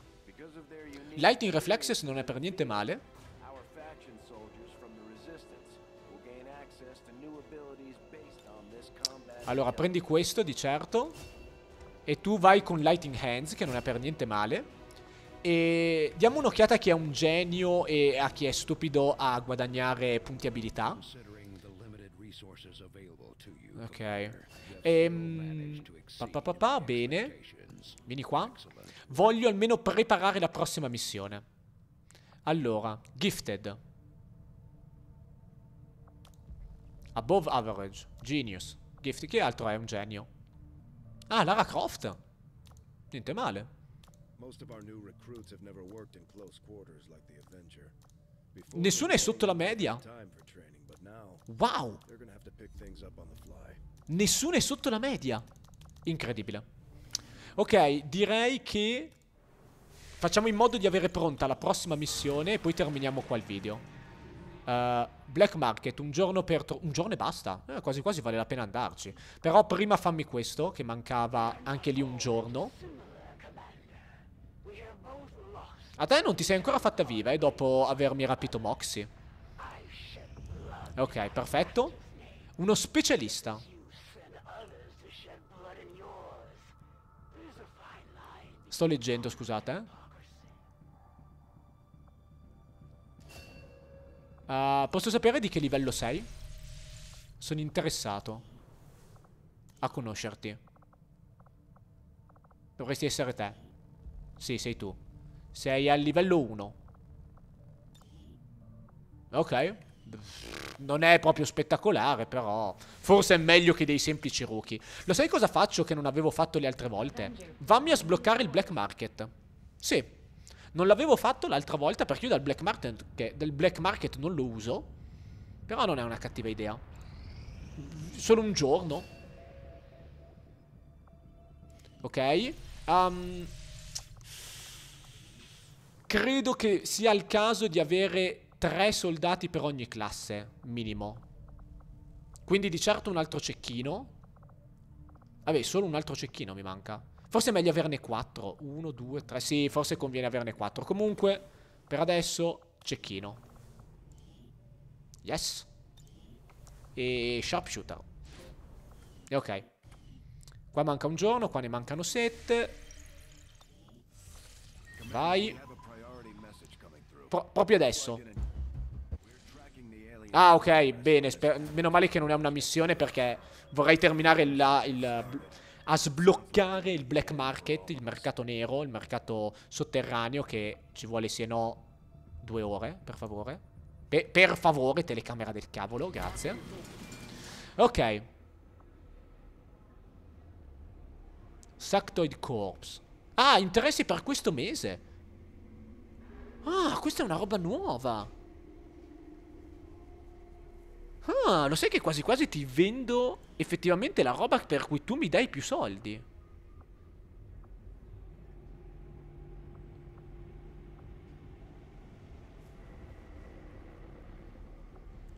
Lighting Reflexes non è per niente male. Allora, prendi questo di certo. E tu vai con Lighting Hands, che non è per niente male. E diamo un'occhiata a chi è un genio e a chi è stupido a guadagnare punti abilità. Ok. Ehm, pa, pa, pa, pa, bene. Vieni qua. Voglio almeno preparare la prossima missione. Allora, gifted. Above average. Genius. Gifted. Che altro è un genio? Ah, Lara Croft. Niente male. Nessuno è sotto la media. Wow. Nessuno è sotto la media. Incredibile. Ok, direi che facciamo in modo di avere pronta la prossima missione e poi terminiamo qua il video. Uh, Black Market, un giorno per... Un giorno e basta. Eh, quasi quasi vale la pena andarci. Però prima fammi questo, che mancava anche lì un giorno. A te non ti sei ancora fatta viva, eh, dopo avermi rapito Moxie. Ok, perfetto. Uno specialista. Sto leggendo, scusate. Uh, posso sapere di che livello sei? Sono interessato a conoscerti. Dovresti essere te. Sì, sei tu. Sei al livello 1. Ok. Non è proprio spettacolare, però forse è meglio che dei semplici rookie. Lo sai cosa faccio che non avevo fatto le altre volte? Vammi a sbloccare il black market. Sì. Non l'avevo fatto l'altra volta perché io dal black, market, che, del black market non lo uso. Però non è una cattiva idea. Solo un giorno. Ok. Um, Credo che sia il caso di avere tre soldati per ogni classe, minimo. Quindi di certo un altro cecchino. Vabbè, solo un altro cecchino mi manca. Forse è meglio averne 4. 1, 2, 3. Sì, forse conviene averne 4. Comunque, per adesso, cecchino. Yes. E sharpshooter. E ok. Qua manca un giorno, qua ne mancano 7. Vai. Pro proprio adesso. Ah, ok, bene. Meno male che non è una missione perché vorrei terminare la, il, a sbloccare il black market, il mercato nero, il mercato sotterraneo che ci vuole sì e no due ore, per favore. Pe per favore, telecamera del cavolo, grazie. Ok. Sactoid Corps. Ah, interessi per questo mese. Ah, questa è una roba nuova. Ah, lo sai che quasi quasi ti vendo effettivamente la roba per cui tu mi dai più soldi.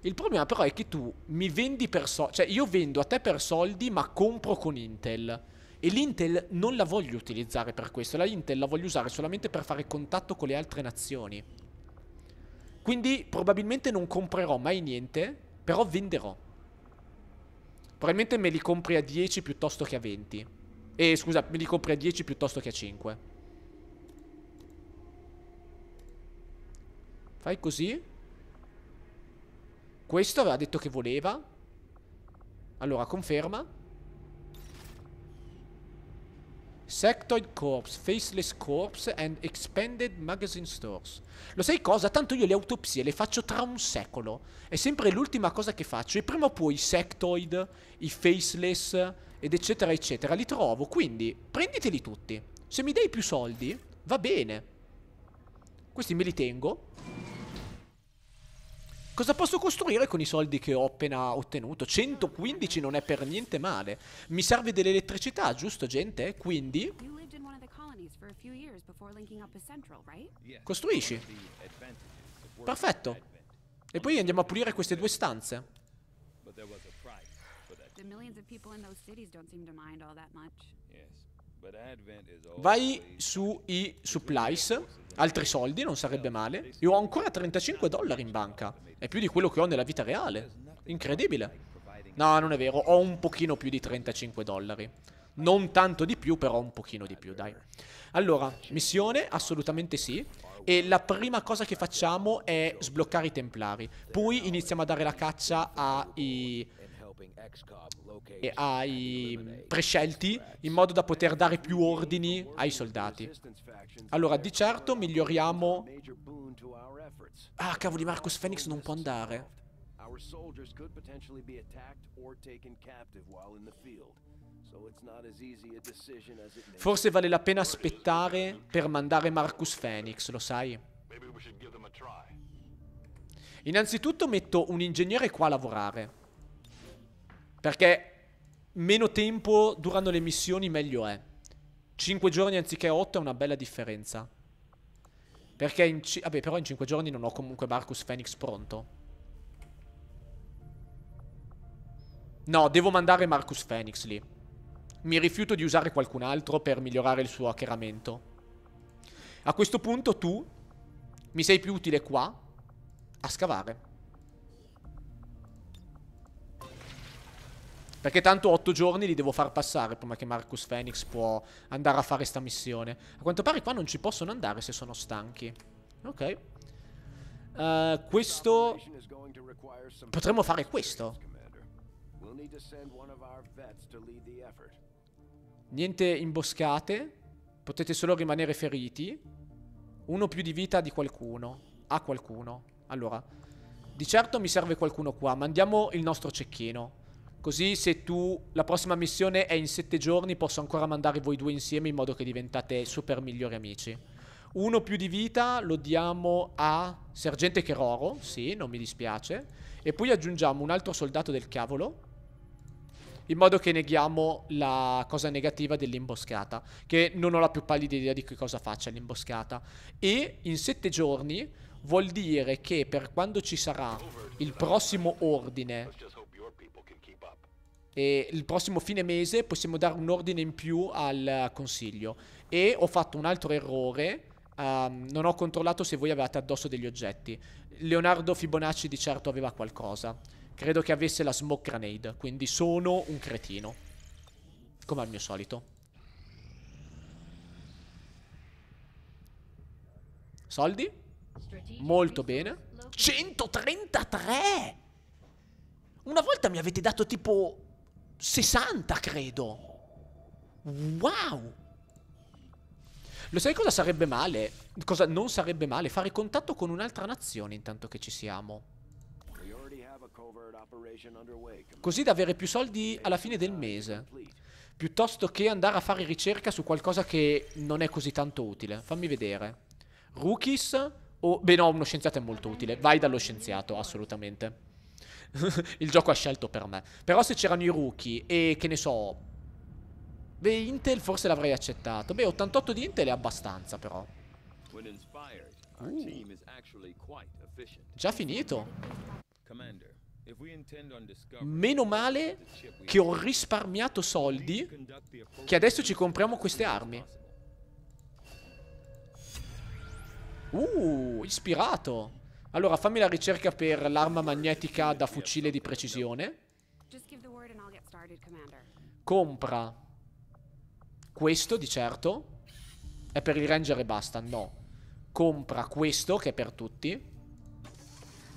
Il problema però è che tu mi vendi per soldi, cioè io vendo a te per soldi ma compro con Intel. E l'Intel non la voglio utilizzare per questo, la Intel la voglio usare solamente per fare contatto con le altre nazioni. Quindi probabilmente non comprerò mai niente, però venderò. Probabilmente me li compri a 10 piuttosto che a 20. E scusa, me li compri a 10 piuttosto che a 5. Fai così. Questo aveva detto che voleva. Allora, conferma. Sectoid Corpse, Faceless Corpse and Expanded Magazine Stores. Lo sai cosa? Tanto io le autopsie le faccio tra un secolo. È sempre l'ultima cosa che faccio. E prima o poi i Sectoid, i Faceless, ed eccetera eccetera, li trovo. Quindi, prenditeli tutti. Se mi dai più soldi, va bene. Questi me li tengo. Cosa posso costruire con i soldi che ho appena ottenuto? 115 non è per niente male. Mi serve dell'elettricità, giusto gente? Quindi... Costruisci. Perfetto. E poi andiamo a pulire queste due stanze. Vai sui supplies. Altri soldi, non sarebbe male. Io ho ancora 35 dollari in banca. È più di quello che ho nella vita reale. Incredibile. No, non è vero. Ho un pochino più di 35 dollari. Non tanto di più, però un pochino di più, dai. Allora, missione? Assolutamente sì. E la prima cosa che facciamo è sbloccare i templari. Poi iniziamo a dare la caccia ai e ai prescelti in modo da poter dare più ordini ai soldati. Allora, di certo miglioriamo Ah, cavoli, Marcus Phoenix non può andare. Forse vale la pena aspettare per mandare Marcus Phoenix, lo sai? Innanzitutto metto un ingegnere qua a lavorare. Perché meno tempo durano le missioni meglio è. 5 giorni anziché 8 è una bella differenza. Perché in... Vabbè, però in 5 giorni non ho comunque Marcus Phoenix pronto. No, devo mandare Marcus Phoenix lì. Mi rifiuto di usare qualcun altro per migliorare il suo hackeramento. A questo punto tu mi sei più utile qua a scavare. Perché tanto 8 giorni li devo far passare prima che Marcus Phoenix può andare a fare sta missione. A quanto pare qua non ci possono andare se sono stanchi. Ok. Uh, questo... Potremmo fare questo. Niente imboscate. Potete solo rimanere feriti. Uno più di vita di qualcuno. A qualcuno. Allora. Di certo mi serve qualcuno qua. Mandiamo il nostro cecchino. Così se tu la prossima missione è in sette giorni posso ancora mandare voi due insieme in modo che diventate super migliori amici. Uno più di vita lo diamo a Sergente Cheroro, sì, non mi dispiace. E poi aggiungiamo un altro soldato del cavolo, in modo che neghiamo la cosa negativa dell'imboscata, che non ho la più pallida idea di che cosa faccia l'imboscata. E in sette giorni vuol dire che per quando ci sarà il prossimo ordine E il prossimo fine mese possiamo dare un ordine in più al consiglio. E ho fatto un altro errore. Um, non ho controllato se voi avevate addosso degli oggetti. Leonardo Fibonacci di certo aveva qualcosa. Credo che avesse la smoke grenade. Quindi sono un cretino. Come al mio solito. Soldi? Molto bene. 133! Una volta mi avete dato tipo 60, credo. Wow! Lo sai cosa sarebbe male? Cosa non sarebbe male? Fare contatto con un'altra nazione intanto che ci siamo. Così da avere più soldi alla fine del mese. Piuttosto che andare a fare ricerca su qualcosa che non è così tanto utile. Fammi vedere. Rookies o... Beh no, uno scienziato è molto utile. Vai dallo scienziato, assolutamente. Il gioco ha scelto per me. Però se c'erano i rookie e che ne so... Beh, Intel forse l'avrei accettato. Beh, 88 di Intel è abbastanza però. Uh. Già finito. Meno male che ho risparmiato soldi che adesso ci compriamo queste armi. Uh, ispirato. Allora, fammi la ricerca per l'arma magnetica da fucile di precisione. Compra. Questo, di certo. È per il ranger e basta, no. Compra questo, che è per tutti.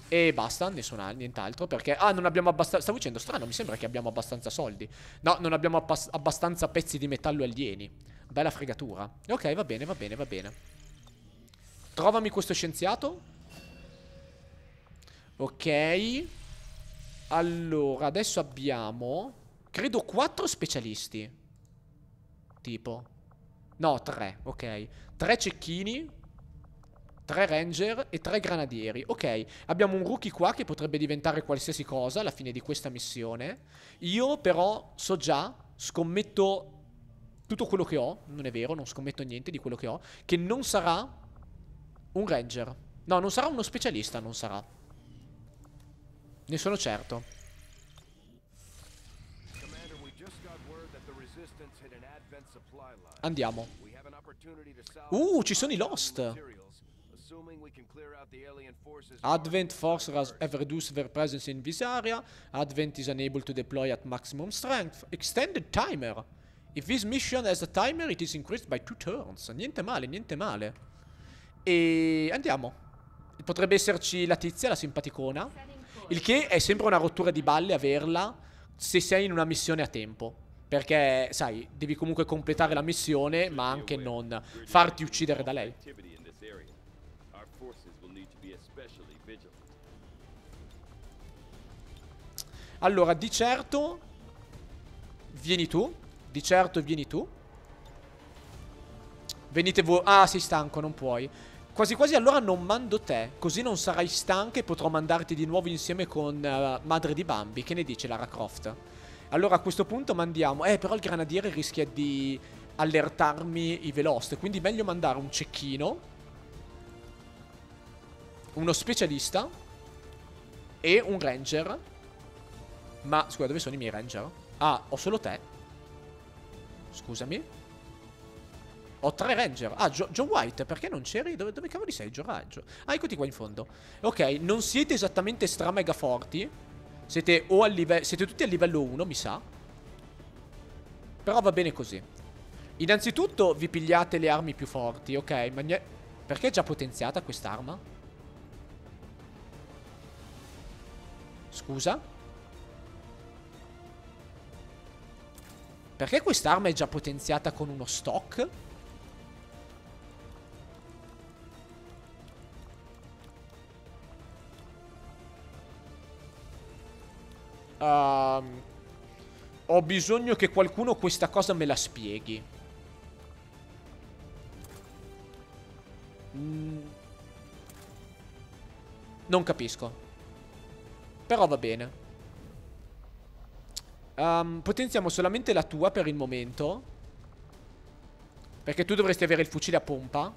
E basta, nessun, nient'altro Perché, ah, non abbiamo abbastanza Stavo dicendo, strano, mi sembra che abbiamo abbastanza soldi No, non abbiamo abbastanza pezzi di metallo alieni Bella fregatura Ok, va bene, va bene, va bene Trovami questo scienziato. Ok. Allora, adesso abbiamo... Credo quattro specialisti. Tipo. No, tre. Ok. Tre cecchini. Tre ranger e tre granadieri. Ok. Abbiamo un rookie qua che potrebbe diventare qualsiasi cosa alla fine di questa missione. Io però so già, scommetto tutto quello che ho. Non è vero, non scommetto niente di quello che ho. Che non sarà un ranger. No, non sarà uno specialista, non sarà. Ne sono certo. Andiamo. Uh, ci sono i Lost. Advent force have reduced their presence in this area. Advent is unable to deploy at maximum strength. Extended timer. If this mission has a timer, it is increased by two turns. Niente male, niente male. E andiamo. Potrebbe esserci la tizia, la simpaticona. Il che è sempre una rottura di balle averla se sei in una missione a tempo. Perché, sai, devi comunque completare la missione, ma anche non farti uccidere da lei. Allora, di certo... Vieni tu. Di certo vieni tu. Venite voi... Ah, sei stanco, non puoi. Quasi quasi allora non mando te, così non sarai stanca e potrò mandarti di nuovo insieme con uh, Madre di Bambi. Che ne dice Lara Croft? Allora a questo punto mandiamo... Eh, però il granadiere rischia di allertarmi i Velost, quindi meglio mandare un cecchino, uno specialista e un ranger. Ma, scusa, dove sono i miei ranger? Ah, ho solo te. Scusami. Ho tre ranger. Ah, Joe jo White, perché non c'eri? Dove, dove cavoli sei, Joe Raggio? Ah, eccoti qua in fondo. Ok, non siete esattamente stra mega forti. Siete o al. Siete tutti a livello 1, mi sa. Però va bene così. Innanzitutto vi pigliate le armi più forti, ok? Ma Perché è già potenziata quest'arma? Scusa? Perché quest'arma è già potenziata con uno stock? Uh, ho bisogno che qualcuno questa cosa me la spieghi. Mm. Non capisco. Però va bene. Um, potenziamo solamente la tua per il momento. Perché tu dovresti avere il fucile a pompa.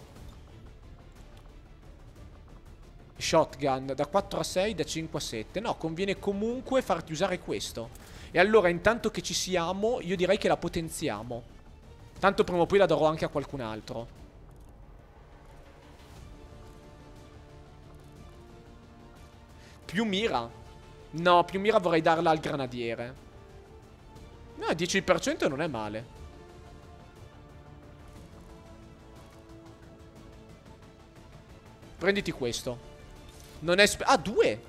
Shotgun da 4 a 6, da 5 a 7. No, conviene comunque farti usare questo. E allora, intanto che ci siamo, io direi che la potenziamo. Tanto prima o poi la darò anche a qualcun altro. Più mira. No, più mira vorrei darla al granadiere. No, 10% non è male. Prenditi questo. Non è... Ah, due!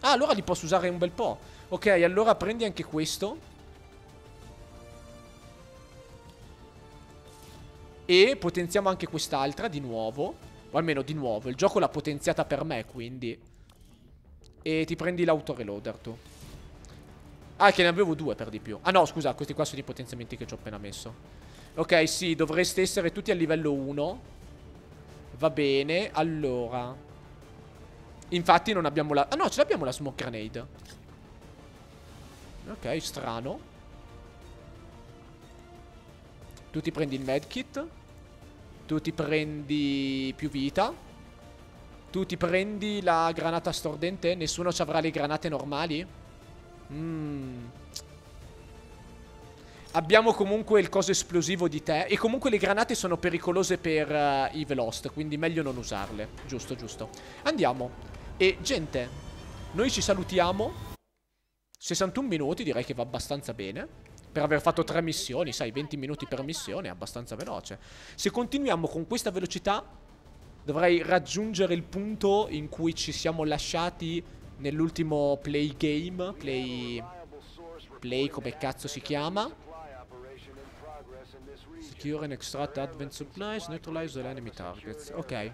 Ah, allora li posso usare un bel po'. Ok, allora prendi anche questo. E potenziamo anche quest'altra di nuovo. O almeno di nuovo. Il gioco l'ha potenziata per me, quindi. E ti prendi l'autoreloader tu. Ah, che ne avevo due per di più. Ah no, scusa, questi qua sono i potenziamenti che ci ho appena messo. Ok, sì, dovreste essere tutti a livello 1. Va bene, allora. Infatti non abbiamo la... Ah no, ce l'abbiamo la smoke grenade. Ok, strano. Tu ti prendi il medkit. Tu ti prendi più vita. Tu ti prendi la granata stordente. Nessuno ci avrà le granate normali? Mmm. Abbiamo comunque il coso esplosivo di te. E comunque le granate sono pericolose per uh, i Velost. Quindi meglio non usarle. Giusto, giusto. Andiamo. E gente, noi ci salutiamo. 61 minuti, direi che va abbastanza bene. Per aver fatto tre missioni, sai, 20 minuti per missione, è abbastanza veloce. Se continuiamo con questa velocità, dovrei raggiungere il punto in cui ci siamo lasciati nell'ultimo play game. Play... Play, come cazzo si chiama? Secure and extract advent supplies, neutralize the enemy targets. Ok.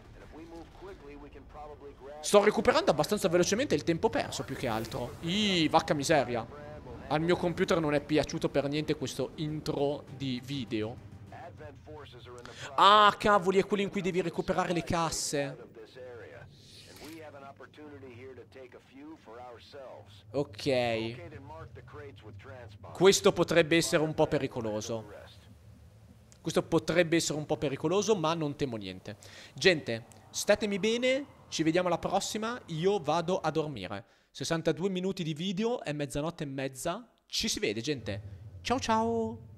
Sto recuperando abbastanza velocemente il tempo perso, più che altro. Ih, vacca miseria. Al mio computer non è piaciuto per niente questo intro di video. Ah, cavoli, è quello in cui devi recuperare le casse. Ok. Questo potrebbe essere un po' pericoloso. Questo potrebbe essere un po' pericoloso, ma non temo niente. Gente, statemi bene, ci vediamo alla prossima, io vado a dormire. 62 minuti di video, è mezzanotte e mezza. Ci si vede, gente. Ciao ciao!